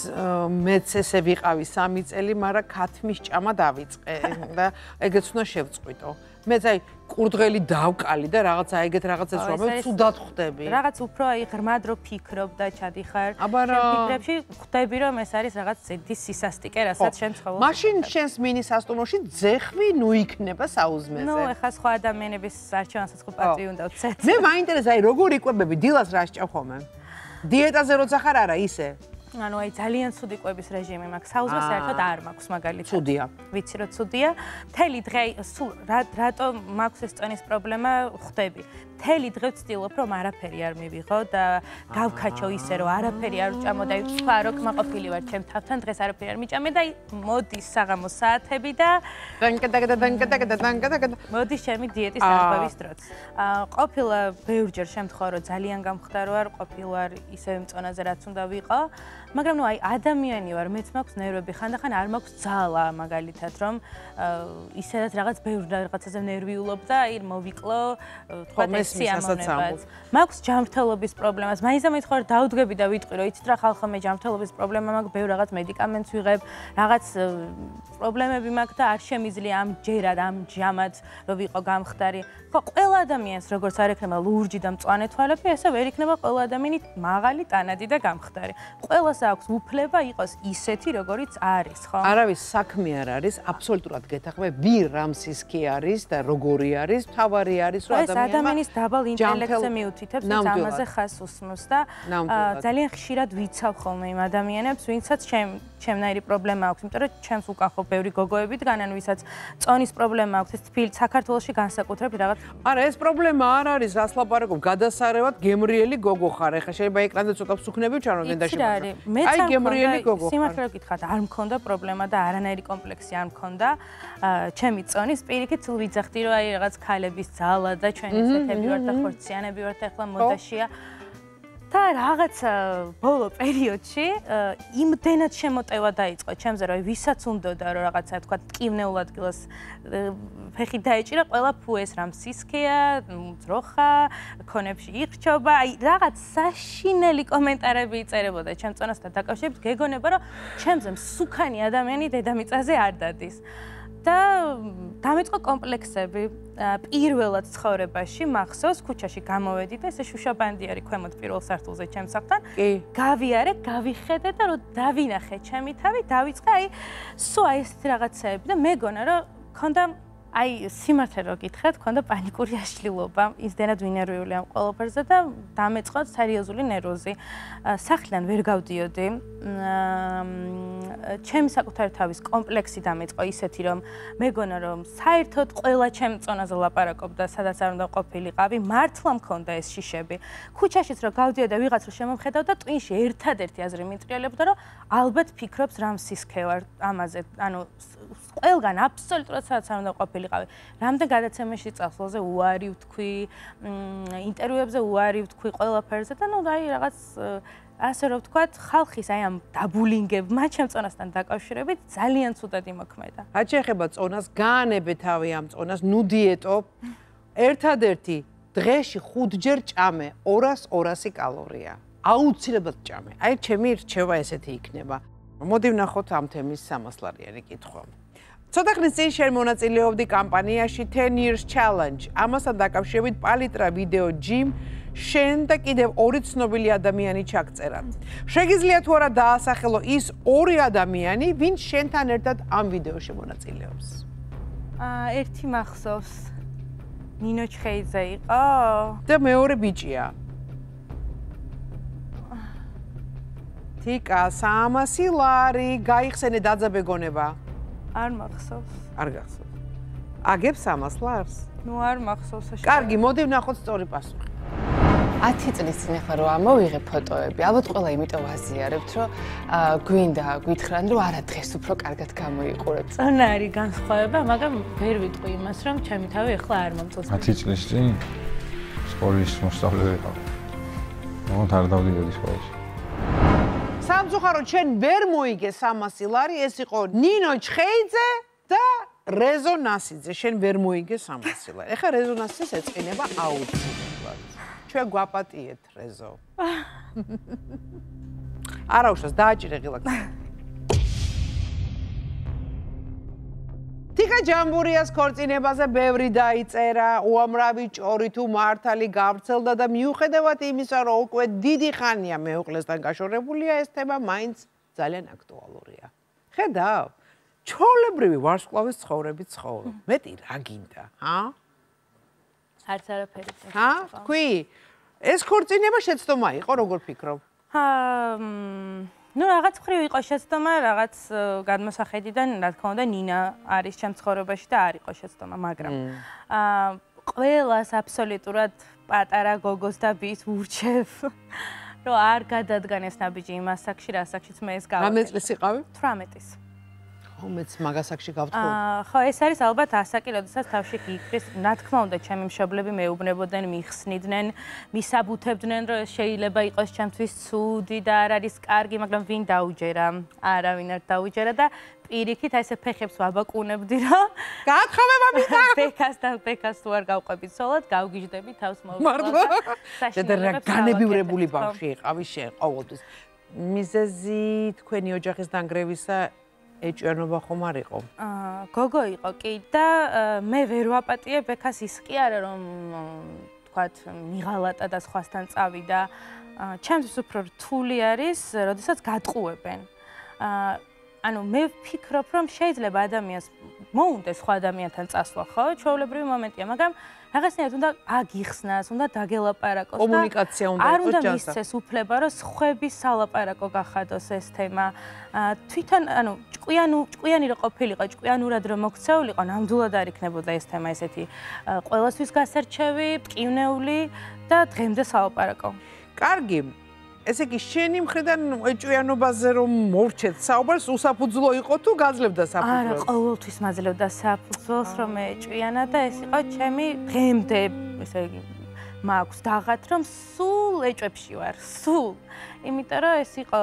მეც ესე ვიყავი 3 წელი, მაგრამ ქათმის ჭამა დავიწყე და ეგეც უნდა შევწყვიტო. მეც აი კურდღელი დავკალი და რაღაცა ეგეთ რაღაცას რომ მე ცუდად ხვდები. რაღაც უფრო აი ღრმად რო ფიქრობ და ჩადიხარ. რა. ფიქრებში ხვდები რომ ეს არის რაღაც ზედის სისასტიკე, რასაც შენ ცხოვრობ. მაშინ შენს მინის ასტუმროში ძეხვი ნუ იქნება საუზმეზე. ნუ ეხა სხვა ადამიანების არჩევანსაც ხო პატრი უნდა ვცეთ. მე მაინტერესა აი როგორ იკვებები დილას რა შეჭავ ხოლმე? დიეტაზე როცა ხარ არა ისე? ანუ აი ძალიან ცუდი კვების რეჟიმი მაქვს. საუზმე საერთოდ არ მაქვს მაგალითად. ცუდია. ვიცი რომ ცუდია. მთელი დღე სულ რატო მაქვს ეს წონის პრობლემა ხვდები. მთელი დღე ვცდილობ რომ არაფერი არ მივიღო და გავქაჩო ისე რომ არაფერი არ ვჭამო და სხვა რო კმაყოფილი ვარ ჩემ თავთან დღეს არაფერი არ მიჭამე და მოდის საღამო საათები და მოდის ჩემი დიეტის დარღვევის დროც. აა ყოფილა ბევრჯერ შემთხვევა რომ ძალიან გამხდარო არ ყოფილვარ ისე მწონაზე რაც უნდა ვიყო. მაგრამ ნუ აი ადამიანი ვარ, მეც მაქვს ნერვები, ხანდახან არ მაქვს ძალა მაგალითად, რომ ისედაც რაღაც ბევრ რაღაცაზე ნერვიულობ და აი მოვიკლო თქვა ეს სიამოვნებას. მაქვს ჯანმრთელობის პრობლემას. მაინც ამით ხარ დაუდგები და ვიტყვი, რომ იცით რა ხალხო მე ჯანმრთელობის პრობლემა მაქვს, ბევრ რაღაც მედიკამენტს ვიღებ, რაღაც პრობლემები მაქვს და არ შემიძლია ამ ჯერად, ამ ჯამად რომ ვიყო გამხდარი. ხო, ყველა ადამიანს როგორც არ ექნება ლურჯი და მწვანე თვალები, ესე ვერ იქნება ყველა ადამიანი მაღალი, ტანადი და გამხდარი. ყველას აქვს უფლება იყოს ისეთი, როგორიც არის, ხო? არავის საქმე არ არის, აბსოლუტურად გეთახმე, ვინ რამსის კი არის და როგორი არის, თავარი არის, რომ ადამიანმა ეს ადამიანის დაბალ ინტელექტზე მიუთითებს, ვინც ამაზე ხას უსმოს და ძალიან ხშირად ვიცავ ხოლმე იმ ადამიანებს, ვინცაც ჩემ ჩემნაირი პრობლემა აქვს, იმიტომ რომ ჩემს უკან ხო ბევრი გოგოები დგანან, ვისაც წონის პრობლემა აქვს, ეს თბილ საქართველოსში განსაკუთრებით რაღაც არა, ეს პრობლემა არ არის, რას ლაპარაკობ, გადასარევად გემრიელი გოგო ხარ. ეხლა შეიძლება ეკრანზე ცოტა ვსუქნები ვჩანო ნენდა შემოვა. აი გემრიელი გოგო ხარ. სიმართლე გითხრათ, არ მქონდა პრობლემა და არანაირი კომპლექსი არ მქონდა. ჩემი წონის პირიქით სულ ვიძახდი, რომ აი რაღაც ქალების ძალა და ჩვენი ცეთები ვართ და ხორციანები ვართ ახლა მოდაშია. და რაღაც ბოლო პერიოდში იმდენად შემოტევა დაიწყო. ჩემზე რომ ვისაც უნდოდა რომ რაღაცა თქვა ტკივნეულ ადგილას ფეხი დაეჭირა ყველა ფუეს რამ სისქეა ძროხა ქონებში იხჩობა აი რაღაც საშინელი კომენტარები იწერებოდა. ჩემ წონასთან დაკავშირებით გეგონება რომ ჩემზე მსუქანი ადამიანი დედამიწაზე არ დადის და დამეწყო კომპლექსები. პირველად ცხოვრებაში მახსოვს ქუჩაში გამოვედი და ესე შუშაბანდი არის ქვემოთ პირველ სართულზე ჩემს საფთან კი. გავიარე გავიხედე და რომ დავინახე ჩემი თავი დავიწყე აი სო აი ეს რაღაცები და მეგონა რომ ქონდა აი სიმართლე რო გითხრათ, ქონდა პანიკური აშლილობა, ისდენად ვინერვიული ამ ყოველფერზე და დამეწყოთ სერიოზული ნერვოზი. სახლიდან ვერ გავდიოდი. ჩემი საკუთარი თავის კომპლექსი დამეწყო ისეთი, რომ მეგონა რომ საერთოდ ყველა ჩემ წონაზე ლაპარაკობდა, სადაც არ უნდა ყოფილიყავი, მართლა მქონდა ეს შიშები. ქუჩაშიც რო გავდიოდა, ვიღაც რო შემომხედავდა, ტვინში ერთადერთი აზრი მიტრიალებდა, რომ ალბათ ფიქრობს რამ სისქე ვარ ამაზე, ანუ ყველგან აბსოლუტურად სადაც არ უნდა ყოფილიყავი. ყოფილიყავი. რამდენ გადაცემაში წასვლაზე უარი ვთქვი, ინტერვიუებზე უარი ვთქვი ყველაფერზე და ნუ აი რაღაც ასე რომ ვთქვათ, ხალხის აი ამ დაბულინგებმა ჩემ წონასთან დაკავშირებით ძალიან ცუდად იმოქმედა. რაც შეეხება წონას, გაანებე თავი ამ წონას, ნუ დიეტო. ერთადერთი დღეში 5 ჯერ ჭამე 200-200 კალორია. აუცილებლად ჭამე. აი ჩემი რჩევა ესეთი იქნება. მოდი ვნახოთ ამ თემის 300 ლარიანი კითხვა. ცოტა ხნის წინ შენ მონაწილეობდი კამპანიაში 10 years challenge. ამასთან დაკავშირებით პალიტრა ვიდეო ჯიმ შენ და კიდევ ორი ცნობილი ადამიანი ჩაგწერა. შეგიძლია თუ არა დაასახელო ის ორი ადამიანი, ვინც შენთან ერთად ამ ვიდეოში მონაწილეობს? აა ერთი მახსოვს. ნინო ჩხეიძე იყო და მეორე ბიჭია. თიკა 300 ლარი, გაიხსენე დაძაბეგონება. არ მახსოვს. არ გახსოვს. აგებს 300 ლარს? ნუ არ მახსოვს. კარგი, მოდი ვნახოთ სწორი პასუხი. 10 წლის წინ ახლა რო ამოვიღე ფოტოები, ალბათ ყველა იმიტომ აზიარებთ, რომ გვინდა გვითხრან, რომ არა დღეს უფრო კარგად გამოიყურებთ. წონა არის განსხვავება, მაგრამ ვერ ვიტყვი იმას, რომ ჩემი თავი ახლა არ მომწონს. 10 წლის წინ სკოლის მოსწავლე ვიყავ. მოგონთ არ დავდიოდი სკოლაში. სამწუხაროდ ჩვენ ვერ მოიგე 300 ლარი, ეს იყო ნინო ჩხეიძე და რეზო ნასიძე. შენ ვერ მოიგე 300 ლარი. ეხა რეზო ნასიძეს ეწყინება აუცილებლად. ჩვენ გვაპატიეთ რეზო. არა უშავს დააჭირე ღილაკს. თიკა ჯამბურიას ქორწინებაზე ბევრი დაიწერა, უამრავი ჭორი თუ მართალი გავრცელდა და მიუხედავად იმისა, რომ უკვე დიდი ხანია მეუღლესთან გაშორებულია, ეს თემა მაინც ძალიან აქტუალურია. ხედავ? ჩოლებრივი ვარსკვლავის ცხოვრები ცხოვრობ. მეტი რა გინდა, ჰა? არც არაფერი. ჰა? თქვი? ეს ქორწინება შეცდომა იყო, როგორ ფიქრობ? ჰა, ну რაღაც ხრივ იყო შეცდომა, რაღაც გადმოსახედიდან, რა თქმა უნდა, ნინა არის ჩემ ცხოვრებაში და არ იყო შეცდომა, მაგრამ აა ყველას აბსოლუტურად პატარა გოგოს და ბის ურჩევ. რომ არ გადადგანეს ნაბიჯი იმ ასაკში, რა ასაკშიც მე ეს გავაკეთე. რამე წლის იყავი? 18-ის. ხომეც მაგასაკში გავთხოვ. აა ხო, ეს არის ალბათ ასაკი, როდესაც თავში გიქრის, რა თქმა უნდა, ჩემი მშობლები მეუბნებოდნენ, მიხსნიდნენ, მისაბუთებდნენ, რომ შეიძლება იყოს ჩემთვის ცუდი და არ არის კარგი, მაგრამ ვინ დაუჯერა? არავინ არ დაუჯერა და პირიქით აი ესე ფეხებს ვაბაკუნებდი რა. გაათხოვება მინდა. ფეხას და ფეხას თუ არ გავყვები ცოლად, გავგიჟდები თავს მოვიდა. მართლა. და რა განებივრებული ბავშვი იყავი შენ ყოველთვის. მიზეზი თქვენი ოჯახის დანგრევისა ეჭვიანობა ხომ არ იყო? აა გოგო იყო კი და მე ვერ ვაპატიე ბექას ის კი არა რომ თქვათ მიღალატა და სხვასთან წავიდა. ჩემთვის უფრო რთული არის, როდესაც გატყუებენ. აა ანუ მე ვფიქრობ რომ შეიძლება ადამიანს მოუნდეს სხვა ადამიანთან წასვლა, ხო? ჩვეულებრივი მომენტია, მაგრამ რაღაცნაირად უნდა აგიხსნას, უნდა დაგელაპარაკოს და კომუნიკაცია უნდა იყოს ჯანსაღ. არ უნდა მისცეს უფლება, რომ სხვები სალაპარაკო გახადოს ეს თემა. თვითონ, ანუ ჭკვიანი ჭკვიანი რო ყოფილიყო, ჭკვიანურად რო მოქცეულიყო, ნამდვილად არ იქნებოდა ეს თემა ესეთი ყოველასთვის გასარჩევი, ტკივნეული და დღემდე სალაპარაკო. კარგი, ესე იგი შენი მხრიდან ეჭვიანობაზე რომ მორჩეთ საუბარს უსაფუძვლო იყო თუ გაძლევდა საფუძვლოს? არა, ყოველთვის მაძლევდა საფუძვლოს რომ ეჭვიანა და ეს იყო ჩემი დღემდე, ესე იგი მაქვს დაღათ რომ სულ ეჭვებში ვარ, სულ. იმიტომ რომ ეს იყო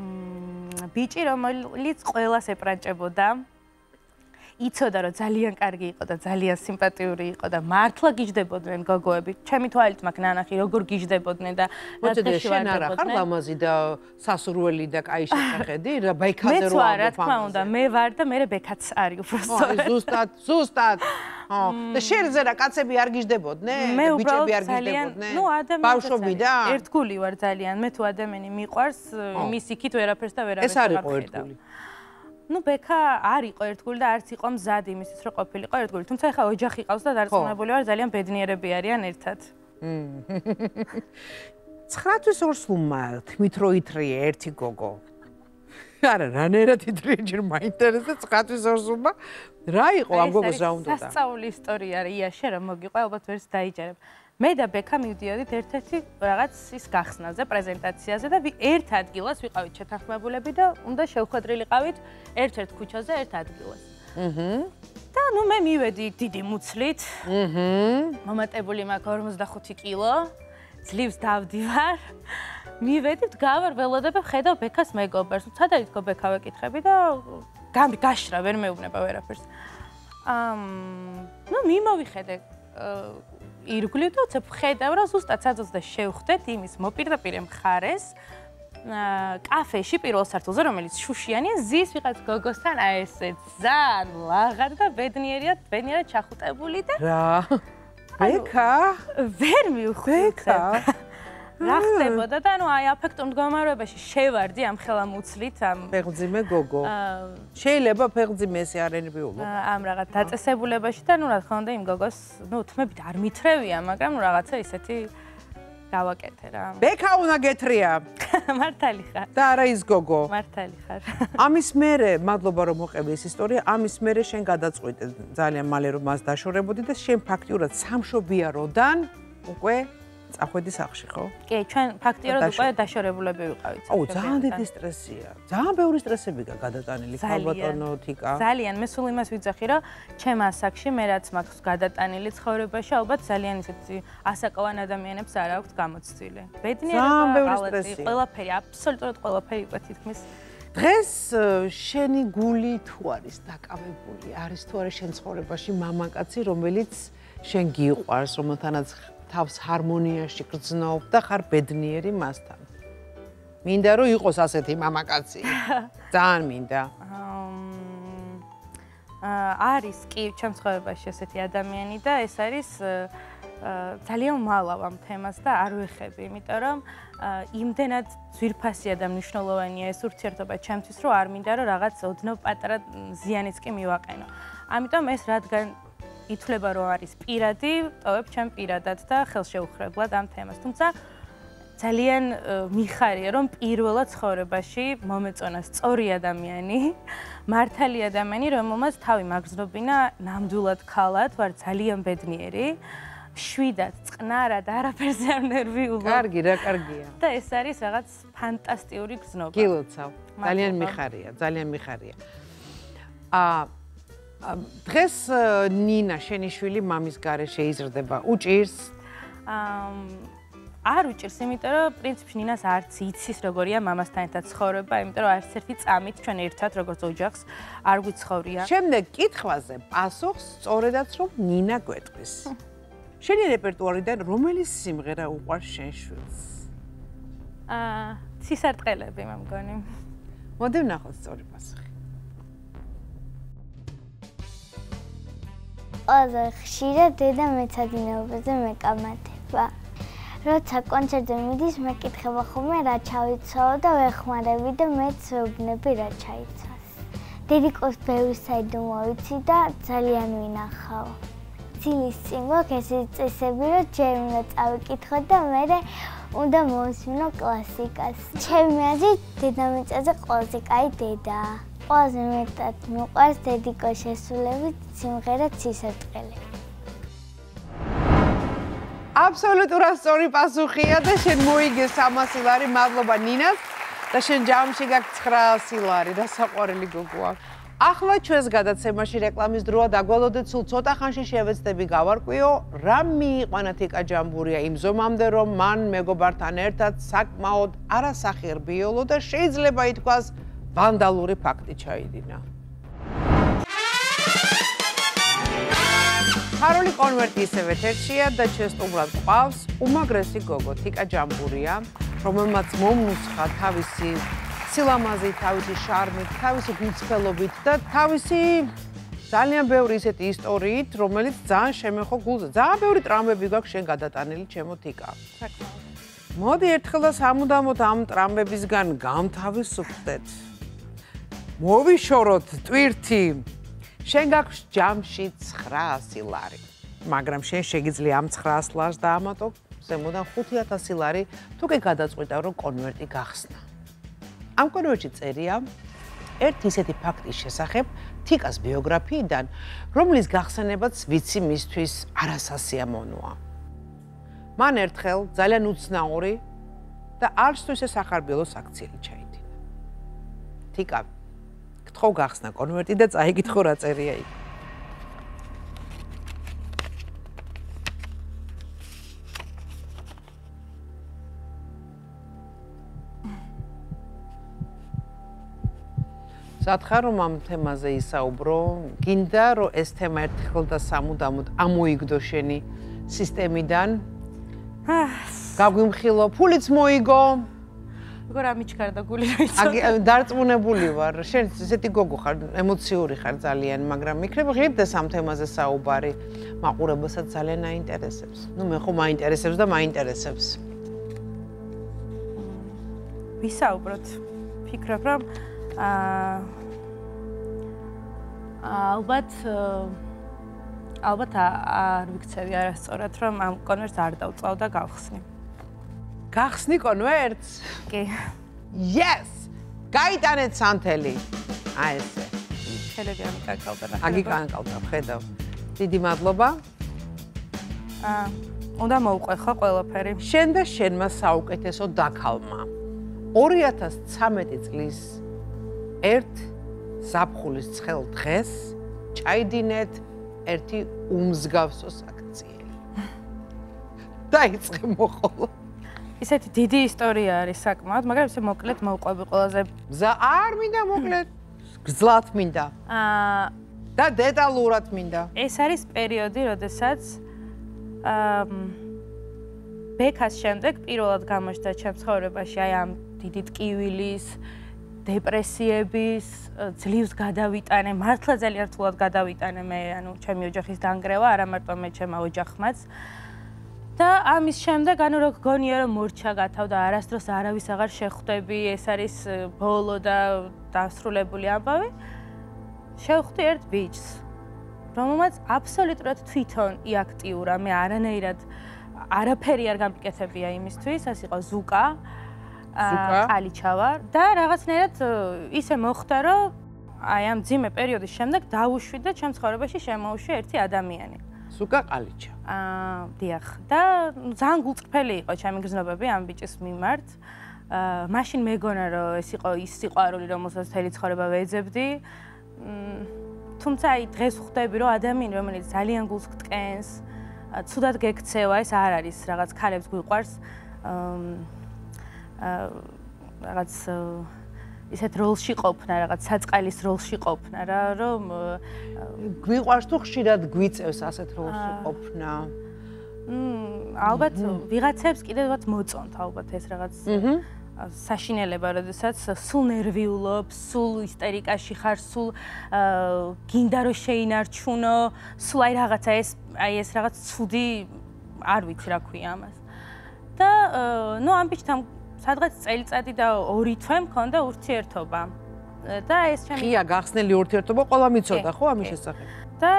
მ ბიჭი რომელიც ყოველას ეპრანჭებოდა. იცოდა რომ ძალიან კარგი იყო და ძალიან სიმპათიური იყო და მართლა გიждებოდნენ გოგოები. ჩემი თვალით მაგ ნანახი როგორ გიждებოდნენ და მოწოდე შენ არა ხარ ლამაზი და სასურველი და კაი შეხედი რა ბექაზე რო არა რა თქმა უნდა მე ვარ და მე ბექაც არის უბრალოდ. აი ზუსტად ზუსტად. ხო და შენზე რა კაცები არ გიждებოდნენ და ბიჭები არ გიждებოდნენ. ნუ ადამიანი ბავშვები და ერთგული ვარ ძალიან. მე თუ ადამიანი მიყვარს მის იქით ვერაფერს და ვერავინ არ ვხედავ. ეს არის ყოველთგული. ну ბექა არ იყო ერთგული და არც იყო მზად იმისთვის, რომ ყოფილიყო ერთგული. თუმცა ეხა ოჯახი ყავს და დარწმუნებული ვარ, ძალიან ბედნიერები არიან ერთად. ცხრათვის ორს ვუმალ, თმით რო ითრიე ერთი გოგო. არა, რანერად ითრიეჯერ მაინტერესებს ცხრათვის ორს ვუმა. რა იყო ამ გოგოს რაუნდოდა? სასწაული ისტორია რიაში რა მოგიყვება, ალბათ ვერც დაიჯერებ. მე და ბექა მივდიოდით ერთ-ერთი რაღაც ის გახსნაზე, პრეზენტაციაზე და ერთ ადგილას ვიყავით შეთანხმებულები და უნდა შევხვედრილიყავით ერთ-ერთ ქუჩაზე ერთ ადგილას. აჰა. და ნუ მე მივედი დიდი მუცლით. აჰა. მომატებული მაქვს 45 კილო. ძლივს დავდივარ. მივედი, გავარ ველოდები, ხედავ ბექას მეგობარს. სადა ითქო ბექა ვეკითხები და გამი გაშრა ვერ მეუბნება ვერაფერს. ამ ნუ მიმოვიხედე ირგვლივ და უცებ ხედავ რა ზუსტად სადაც და შევხვდეთ იმის მოპირდაპირე მხარეს კაფეში პირველ სართულზე რომელიც შუშიანია ზის ვიღაც გოგოსთან აი ესე ძალიან ლაღარ და ბედნიერია ბედნიერად ჩახუტებული და რა? ბექა? ვერ მივხვდი ბექა რა ხდებოდა? და ანუ აი აფექტურ მდგომარეობაში შევარდი ამ ხელამუცლით ამ ფეხძიმე გოგო. შეიძლება ფეხძიმესი არ ენბიულო ამ რაღაც დაწესებულებაში და ნუ რა თქმა უნდა იმ გოგოს ნუ თმებით არ მithრევია მაგრამ რაღაცა ისეთი გავაკეთე რა. ბექა უნდა გეთრია. მართალი ხარ და არა ის გოგო. მართალი ხარ ამის მერე მადლობა რომ მოყევი ეს ისტორია ამის მერე შენ გადაწყვიტე. ძალიან მალე რომ მას დაშორებოდი და შენ ფაქტიურად სამშობიაროდან უკვე წახვედი სახში, ხო? კი, ჩვენ ფაქტიურად უკვე დაშორებულები ვიყავით. აუ, ძალიან დიდი სტრესია. ძალიან ბევრი სტრესები გადატანილი ხალბატონო თიკა. ძალიან, მე სულ იმას ვიძახი, რომ ჩემ ასაკში მე რაც მაქვს გადატანილი ცხოვრებაში, ალბათ ძალიან ისეთი ასაკოვან ადამიანებს არ აქვს გამოცდილი. ბედნიერება, ძალიან ბევრი სტრესი. ყველაფერი, აბსოლუტურად ყველაფერი უკვე თითქმის დღეს შენი გული თუ არის დაკავებული, არის თუ არის შენ ცხოვრებაში მამაკაცი, რომელიც შენ გიყვარს, რომელთანაც თავს ჰარმონიაში გრძნობ და ხარ ბედნიერი მასთან. მინდა რომ იყოს ასეთი მამაკაცი. ძალიან მინდა. არის კი ჩემ ცხოვრებაში ესეთი ადამიანი და ეს არის ძალიან მალავ ამ თემას და არ ვეხები, იმიტომ რომ იმდენად ძვირფასია და მნიშვნელოვანია ეს ურთიერთობა ჩემთვის, რომ არ მინდა რომ რაღაც ოდნავ პატარა ზიანიც კი მივაყენო. ამიტომ ეს რადგან ითვლება რომ არის პირადი, ტოვებ ჩემ პირადად და ხელშეუხრებლად ამ თემას. თუმცა ძალიან მიხარია რომ პირველად ცხოვრებაში მომეწონა სწორი ადამიანი, მართალი ადამიანი, რომელმაც თავი მაგზნობინა ნამდვილად ქალად, ვარ ძალიან ბედნიერი. შვიდად, წყნარად, არაფერზე არ ნერვიულობ. კარგი, რა კარგია. და ეს არის რაღაც ფანტასტიკური გზნობა. გილოცავ. ძალიან მიხარია, ძალიან მიხარია. აა დღეს ნინა შენიშვილი მამის გარეშე იზრდება. უჭირს? აა არ უჭირს, იმიტომ რომ პრინციპში ნინას არც იცის როგორია მამასთან ერთად ცხოვრება, იმიტომ რომ არც ერთი წამით ჩვენ ერთად როგორც ოჯახს არ გვიცხოვრია. შემდეგ კითხვაზე პასუხს სწორედაც რომ ნინა გვეტყვის. შენი რეპერტუარიდან რომელი სიმღერა უყვარს შენ შვილს? აა, ცისარტყელები მე მგონი. მოდი ვნახოთ სწორი პასუხი. ყველა ხშირად დედა მეცადინეობაზე მეკამათება. როცა კონცერტზე მიდის, მეკითხება ხოლმე რა ჩავიცვალო და ვეხმარები და მეც ვეუბნები რა ჩაიცვას. დედიკოს ბევრი საიდუმლო მოვიცი და ძალიან ვინახავ. ცილის წინ მოგეს წესები, რომ ჯერ უნდა წავიკითხო და მე უნდა მოვისმინო კლასიკას. ჩემი აზრით, დედამიწაზე ყველაზე კაი დედა. ყველაზე მეტად მიყვარს დედიკოს შესრულებით სიმღერა ცისარტყელი. აბსოლუტურად სწორი პასუხია და შენ მოიგე 300 ლარი. მადლობა ნინას და შენ ჯამში გაქვს 900 ლარი. დასაყვარელი გოგოა. ახლა ჩვენს გადაცემაში რეკლამის დროა დაგვალოდეთ სულ ცოტა ხანში შევეცდები გავარკვიო რა მიიყვანა თიკა ჯამბურია იმ ზომამდე რომ მან მეგობართან ერთად საკმაოდ არასახერბიოლო და შეიძლება ითქვას ვანდალური ფაქტი ჩაიდინა. კაროლი კონვერტი ისევე თერშია და ჩვენ სტუმრად ყავს უმაგრესი გოგო თიკა ჯამბურია, რომელმაც მომუსხა თავისი სილამაზით, თავისი შარმით, თავისი გულწრფელობით და თავისი ძალიან ბევრი ისეთი ისტორიით, რომელიც ძალიან შემეხო გულზე. ძალიან ბევრი ტრამვები გაქვს შენ გადატანილი, ჩემო თიკა. მოდი ერთხელ და სამუდამოდ ამ ტრამვებისგან გამთავისუფლდეთ. მოვიშოროთ ტვირთი შენ გაქვს ჯამში 900 ლარი. მაგრამ შენ შეგიძლია ამ 900 ლარს დაამატო ზემოდან 5000 ლარი, თუ კი გადაწყვიტა რომ კონვერტი გახსნა. ამ კონვერტში წერია ერთ ისეთი ფაქტის შესახებ თიკას ბიოგრაფიიდან, რომლის გახსენებაც ვიცი მისთვის არასასიამოვნოა. მან ერთხელ ძალიან უცნაური და არც თუ ისე სახარბიელო საქციელი ჩაიდინა. თიკა გთხოვ გახსნა კონვერტი და წაიგითხო რა წერია იქ. სათხარ რომ ამ თემაზე ისაუბრო, გინდა რომ ეს თემა ერთხელ და სამუდამოდ ამოიგდო შენი სისტემიდან. აა გაგვიმხილო, ფულიც მოიგო. როგორ ამიჩქარდა გული რა იცი? აგი დარწმუნებული ვარ. შენ ესეთი გოგო ხარ, ემოციური ხარ ძალიან, მაგრამ მიქრებ ღირდეს ამ თემაზე საუბარი. მაყურებელსაც ძალიან აინტერესებს. ნუ მე ხო მაინტერესებს და მაინტერესებს. ვისაუბროთ. ფიქრობ რომ აა ალბათ ალბათ არ ვიქცევი არასწორად რომ ამ კონვერტს არ დავწავ და გავხსნი. გახსნი კონვერტს? კი. Yes! გაიტანეთ სანთელი. აი ესე. ხელები ამიკაკავდა რა. აგი კანკავდა, ხედავ. დიდი მადლობა. აა, უნდა მოუყვე ხო ყველაფერი? შენ და შენმა საუკეთესო დაქალმა. 2013 წლის 1 ზაფხულის ცხელ დღეს ჩაიდინეთ ერთი უმსგავსო საქციელი. დაიწყე მოყოლა. ისეთი დიდი ისტორია არის საკმაოდ, მაგრამ ესე მოკლედ მოუყვები ყველაზე. ზა არ მინდა მოკლედ. გზლათ მინდა. აა და დეტალურად მინდა. ეს არის პერიოდი, როდესაც აა ბექას შემდეგ პირველად გამოჩნდა ჩემს ცხოვრებაში აი ამ დიდი ტკივილის დეპრესიების ძლივს გადავიტანე, მართლა ძალიან რთულად გადავიტანე მე, ანუ ჩემი ოჯახის დანგრევა, არა მარტო მე, ჩემო ოჯახმაც. და ამის შემდეგ ანუ რო გგონია რომ მორჩა გათავდა არასდროს არავის აღარ შეხვდები, ეს არის ბოლო და დასრულებული ამბავი. შევხვდი ერთ ბიჭს, რომელმაც აბსოლუტურად თვითონ იაქტიურა, მე არანაირად არაფერი არ გამიკეთებია იმისთვის, ეს იყო ზუკა. ზუკა ყალიჩავა და რაღაცნაირად ისე მოხდა, რომ აი ამ ძიმე პერიოდის შემდეგ დავუშვი და ჩემ ცხოვრებაში შემოუშვი ერთი ადამიანი. ზუკა ყალიჩა. აა, დიახ. და ძალიან გულწრფელი იყო ჩემი გზნობები ამ ბიჭის მიმართ. აა, მაშინ მეგონა რომ ეს იყო ის სიყვარული, რომელსაც თელი ცხოვრება ვეძებდი. თუმცა აი დღეს ხვდები რომ ადამიანი რომელიც ძალიან გულს გტკენს, ცუდად გექცევა, ეს არ არის რაღაც ქალებს გვიყვარს. აა რაღაც ისეთ როლში ყოფნა, რაღაც საწყალის როლში ყოფნა რა, რომ გვიყვარს თუ ხშირად გვიწევს ასეთ როლში ყოფნა. მმ, ალბათ ვიღაცებს კიდევაც მოწონთ ალბათ ეს რაღაც. საშინელება, როდესაც სულ ნერვიულობ, სულ ისტერიკაში ხარ, სულ გინდა რომ შეინარჩუნო, სულ აი რაღაცა ეს აი ეს რაღაც ცუდი არ ვიცი რა ქვია ამას. და ნუ ამ ბიჭთან სადღაც წელიწადი და ორი თვე მქონდა ურთიერთობა. და ეს ჩემი ხია გახსნელი ურთიერთობა ყველა მიცოდა ხო ამის შესახებ? და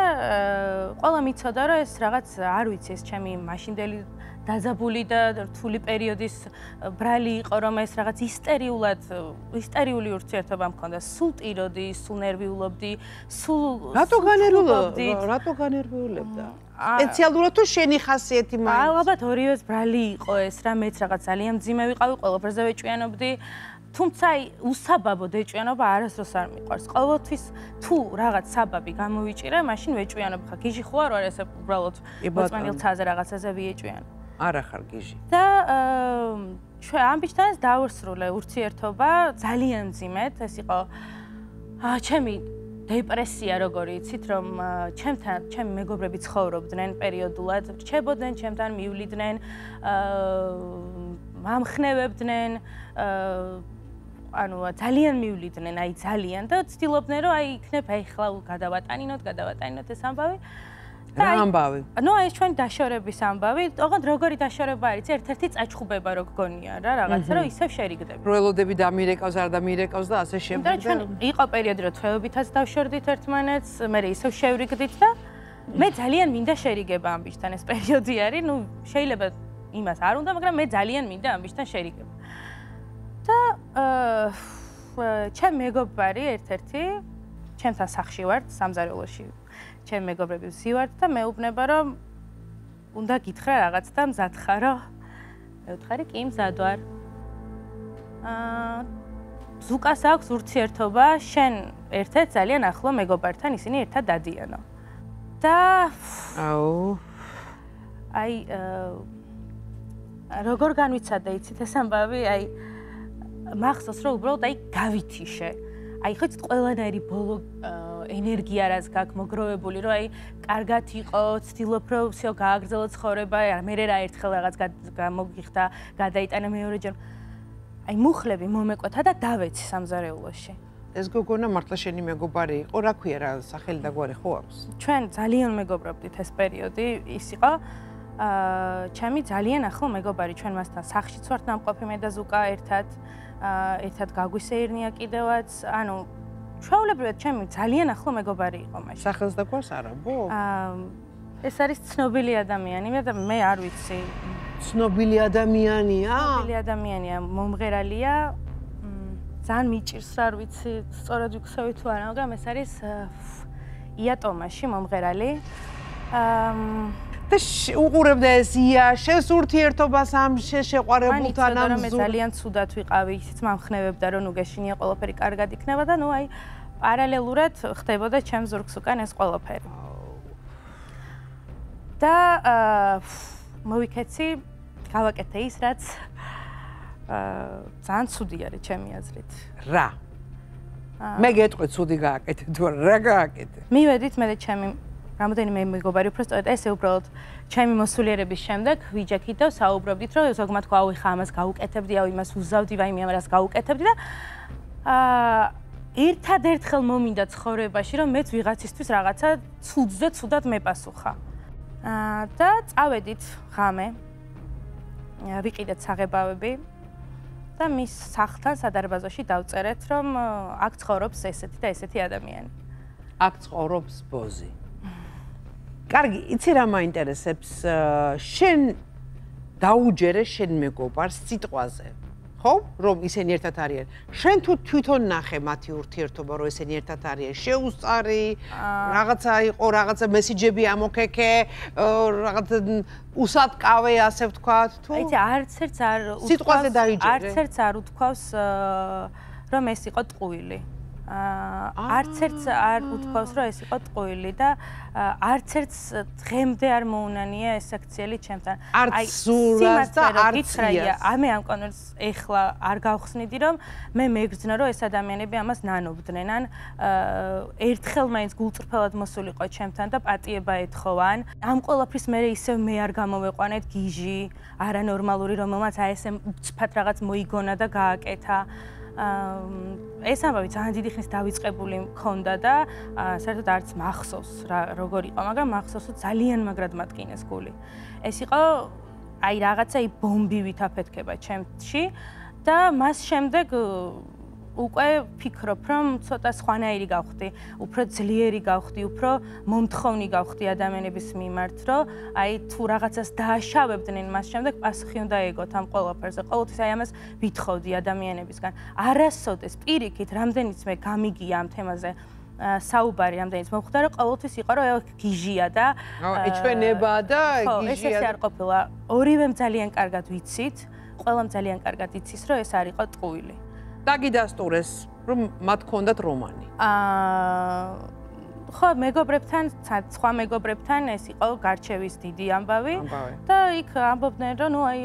ყველა მიცოდა რომ ეს რაღაც არ ვიცი ეს ჩემი მაშინდელი დაძაბული და რთული პერიოდის ბრალი იყო რომ ეს რაღაც ისტერიულად ისტერიული ურთიერთობა მქონდა. სულ ტიროდი სულ ნერვიულობდი სულ რატო განერვიულობდი რატო განერვიულებდა? სპეციალურად თუ შენი ხასიათი მაინც? ალბათ ორივეს ბრალი იყო ეს რა მეც რაღაც ძალიან მძიმე ვიყავი ყველაფერზე ვეჭვიანობდი თუმცა უსაბაბო დეჭვიანობა არასდროს არ მიყვარს. ყოველთვის თუ რაღაც საბაბი გამოვიჭირე მაშინ ვეჭვიანობ ხა. გიჟი ხო არ ვარ ესე უბრალოდ მოწმენილ ცაზე რაღაცაზე ვიეჭვიან არა ხარ გიჟი და ჩვენ ამ ბიჭთან დავსრულე ურთიერთობა ძალიან მძიმედ. ეს იყო ჩემი დეპრესია როგორი იცით რომ ჩემთან ჩემი მეგობრები ცხოვრობდნენ პერიოდულად რჩებოდნენ ჩემთან მიuliდნენ აა ამხნევებდნენ აა ანუ ძალიან მიuliდნენ აი ძალიან და ცდილობდნენ რომ აი იქნებ აი ხლა გადავატანინოთ გადავატანინოთ ეს ამბავი რა ამბავი? ნუ ეს ჩვენ დაშორების ამბავი, ოღონდ როგორი დაშორება არის? ერთ-ერთი წაჩხუბება რო გგონია რა, რაღაცა რომ ისევ შერიგდები. პროელოდები დამირეკავს, არ დამირეკავს და ასე შემდეგ. და ჩვენ იყო პერიოდი რომ თვეობითაც დავშორდით ერთმანეთს, მე ისევ შევრიგდით და მე ძალიან მინდა შერიგება ამ ბიჭთან ეს პერიოდი არის, ნუ შეიძლება იმას არ უნდა, მაგრამ მე ძალიან მინდა ამ ბიჭთან შერიგება. და აა ჩემ მეგობარი ერთ-ერთი ჩემთან სახში ვარ, სამზარეულოში ჩემ მეგობრებს ვსივართ და მეუბნება რომ უნდა გითხრა რაღაც და მზად ხარო? მე ვთხარი კი მზად ვარ. აა ზუკას აქვს ურთიერთობა შენ ერთ-ერთ ძალიან ახლო მეგობართან ისინი ერთად დადიანო. და აუ აი აა როგორ განვიცადე იცით ეს ამბავი აი მახსოვს რომ უბრალოდ აი გავითიშე. აი ხო ცოტა ყველანაირი ბოლო ენერგია რაც გაქვს მოგროვებული, რომ აი კარგად იყო, ცდილობ რომ всё გააგრძელო ცხოვრება, მე რა ერთხელ რაღაც გამოგიხდა, გადაიტანა მეორეჯერ. აი მუხლები მომეკვეთა და დავეცი სამზარეულოში. ეს გოგონა მართლა შენი მეგობარი იყო, რა ქვია რა სახელი და გვარი ხო აქვს? ჩვენ ძალიან მეგობრობდით ეს პერიოდი, ის იყო აა ჩემი ძალიან ახლო მეგობარი, ჩვენ მასთან სახშიც ვართ ნამყოფი მე და ზუკა ერთად. აა ერთად გაგვისეირნია კიდევაც, ანუ ჩვეულებრივად ჩემი ძალიან ახლო მეგობარი იყო მაშინ. სახელს და გვარს არა, ბო? აა ეს არის ცნობილი ადამიანი, მე და მე არ ვიცი. ცნობილი ადამიანია? ცნობილი ადამიანია, მომღერალია. ძალიან მიჭირს, არ ვიცი, სწორად ვიქცევი თუ არა, მაგრამ ეს არის იატომაში მომღერალი. აა და უყურებდა ეს ია შენს ურთიერთობას ამ შეყვარებულთან ამ ზუ მე ძალიან ცუდად ვიყავი ისიც მომხნევებდა რომ ნუ გეშინია ყველაფერი კარგად იქნება და ნუ აი პარალელურად ხდებოდა ჩემს ზურგს უკან ეს ყველაფერი. და აა მოვიქეცი გავაკეთე ის რაც აა ძალიან ცუდი არის ჩემი აზრით. რა? მე გეტყვი ცუდი გააკეთე თუ რა გააკეთე? მივედით მე და ჩემი რამოდენიმე მეგობარი უფრო სწორედ ესე უბრალოდ ჩემი მოსულიერების შემდეგ ვიჯექით და საუბრობდით რომ ზოგმა თქვა აუ ხა ამას გაუკეთებდი აუ იმას უზავდი ვაიმე ამას გაუკეთებდი და აა ერთადერთხელ მომინდა ცხოვრებაში, რომ მეც ვიღაცისთვის რაღაცა ცუდზე ცუდად მეპასუხა. აა და წავედით ღამე. ვიყიდეთ საღებავები და მის სახლთან სადარბაზოში დავწერეთ, რომ აქ ცხოვრობს ესეთი და ესეთი ადამიანი. აქ ცხოვრობს ბოზი. კარგი, იცი რა მაინტერესებს? შენ დაუჯერე შენ მეგობარს სიტყვაზე. ხო? რომ ისინი ერთად არიან. შენ თუ თვითონ ნახე მათი ურთიერთობა, რომ ისინი ერთად არიან, შეუსწარი, რაღაცა იყო, რაღაცა მესიჯები ამოქეკე, რაღაცა უსატკავე, ასე ვთქვათ, თუ აი, არც ერთს არ სიტყვაზე დაიჯერე. არც ერთს არ უთქვავს რომ ეს იყო ტყუილი. არც ერთს არ უთქვავს, რომ ეს იყო ტყუილი და არც ერთს დღემდე არ მოუნანია ეს აქციელი ჩემთან. აი, სულას და არც ამე ამ კონვერს ეხლა არ გავხსნიდი, რომ მე მეგრძნა, რომ ეს ადამიანები ამას ნანობდნენ, ან ერთხელ მაინც გულწრფელად მოსულიყო ჩემთან და პატიება ეთხოვან. ამ ყოლაფრის მე ისევ მე არ გამოვეყვანეთ გიჟი, არანორმალური, რომელმაც აი ესე ცფათ რაღაც მოიგონა და გააკეთა. ეს ამბავი ძალიან დიდი ხნის დავიწყებული მქონდა და საერთოდ არც მახსოვს რა როგორ იყო, მაგრამ მახსოვს რომ ძალიან მაგრად მატკინეს გული. ეს იყო აი რაღაცა ი ბომბივით აფეთქება ჩემში და მას შემდეგ უკვე ფიქრობ, რომ ცოტა სხვანაირი გავხდი, უფრო ძლიერი გავხდი, უფრო მომთხოვნი გავხდი ადამიანების მიმართ, რომ აი თუ რაღაცას დააშავებდნენ, მას შემდეგ პასუხი უნდა ეგოთ ამ ყველაფერზე. ყოველთვის აი ამას ვითხოვდი ადამიანებისგან. არასოდეს პირიქით, რამდენიც მე გამიგია ამ თემაზე. საუბარი რამდენიც მოხდა რომ ყოველთვის იყო რომ გიჟია და ეჩვენება და გიჟია. ხო, ეს ესე არ ყოფილა. ორივემ ძალიან კარგად ვიცით, ყველამ ძალიან კარგად იცის რომ ეს არ იყო ტყუილი. დაგიდასტურეს, რომ მათ ქონდათ რომანი. აა ხო, მეგობრებთან, სხვა მეგობრებთან ეს იყო გარჩევის დიდი ამბავი და იქ ამბობდნენ, რომ ნუ აი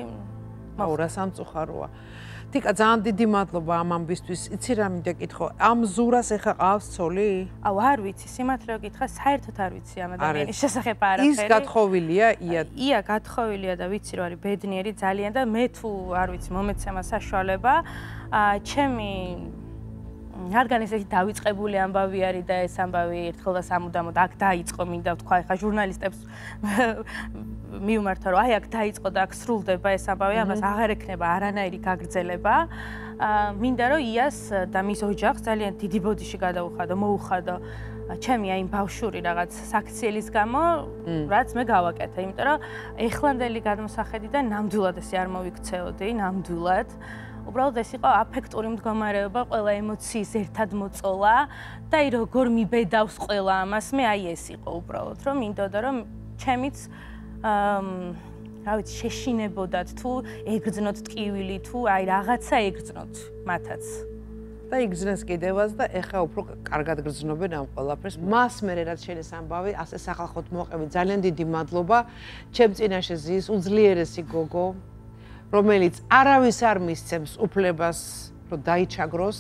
მაურა სამწუხაროა. თიკა ძალიან დიდი მადლობა ამ ამბისთვის. იცი რა მინდა კითხო, ამ ზურას ეხა ყავს ცოლი? აუ არ ვიცი, სიმართლე გითხრა, საერთოდ არ ვიცი ამ ადამიანის შესახებ არაფერი. ის გათხოვილია, ია. ია, გათხოვილია და ვიცი რომ არის ბედნიერი ძალიან და მე თუ არ ვიცი, მომეცემა საშუალება, აა ჩემი რადგან ესეთი დავიწყებული ამბავი არის და ეს ამბავი ერთხელ და სამუდამოდ აქ დაიწყო, მინდა ვთქვა, ეხა ჟურნალისტებს მიუმართა, რომ აი აქ დაიწყო და აქ სრულდება ეს ამბავი, ამას აღარ ექნება არანაირი გაგრძელება. აა მინდა რომ იას და მის ოჯახს ძალიან დიდი ბოდიში გადაუხადო, მოუხადო. ჩემი აი ბავშვური რაღაც საქციელის გამო, რაც მე გავაკეთე, იმიტომ რომ ეხლანდელი გადმოსახედიდან ნამდვილად ესე არ მოვიქცეოდი, ნამდვილად. უბრალოდ ეს იყო აფექტური მდგომარეობა, ყველა ემოციის ერთად მოწოლა და აი როგორ მიბედავს ყველა ამას, მე აი ეს იყო უბრალოდ, რომ მინდოდა რომ ჩემიც რა ვიცი, შეშინებოდათ თუ ეგრძნოთ ტკივილი თუ აი რაღაცა ეგრძნოთ მათაც. და იგზნეს კიდევაც და ეხა უფრო კარგად გრძნობენ ამ ყველაფერს. მას მე რაც შენის ამბავი, ასე სახალხოდ მოყევი, ძალიან დიდი მადლობა. ჩემ წინაშე ზის უძლიერესი გოგო, რომელიც არავის არ მისცემს უფლებას რომ დაიჩაგროს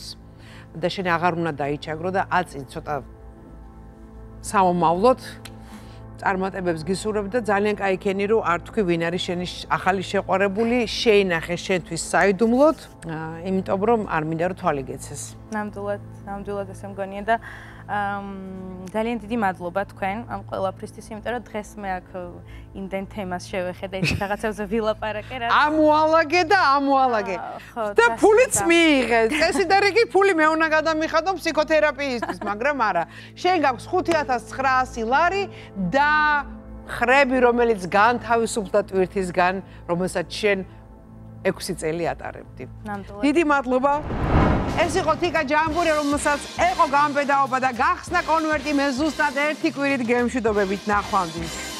და შენ აღარ უნდა დაიჩაგრო და აწინ ცოტა სამომავლოდ წარმატებებს გისურვებ და ძალიან кай ქენი რომ არ თქვი ვინ არის შენი ახალი შეყვარებული შეინახე შენთვის საიდუმლოდ იმიტომ რომ არ მინდა რომ თვალი გეცეს ნამდვილად ნამდვილად ესე მგონია და ძალიან დიდი მადლობა თქვენ ამ ყველაფრისთვის, იმიტომ რომ დღეს მე აქ იმდენ თემას შევეხედე, ის რაღაცებზე ვილაპარაკე რა. ამოალაგე და ამოალაგე. და ფულიც მიიღე. წესი და რიგი ფული მე უნდა გადამიხადო ფსიქოთერაპიისთვის, მაგრამ არა. შენ გაქვს 5900 ლარი და ხრები, რომელიც განთავისუფლდა ტვირთისგან, რომელსაც შენ 6 წელი ატარებდი. დიდი მადლობა. ეს იყო თიკა ჯამბური, რომელსაც ეყო გამბედაობა და გახსნა კონვერტი მე ზუსტად ერთი კვირით გემშვიდობებით ნახვამდის.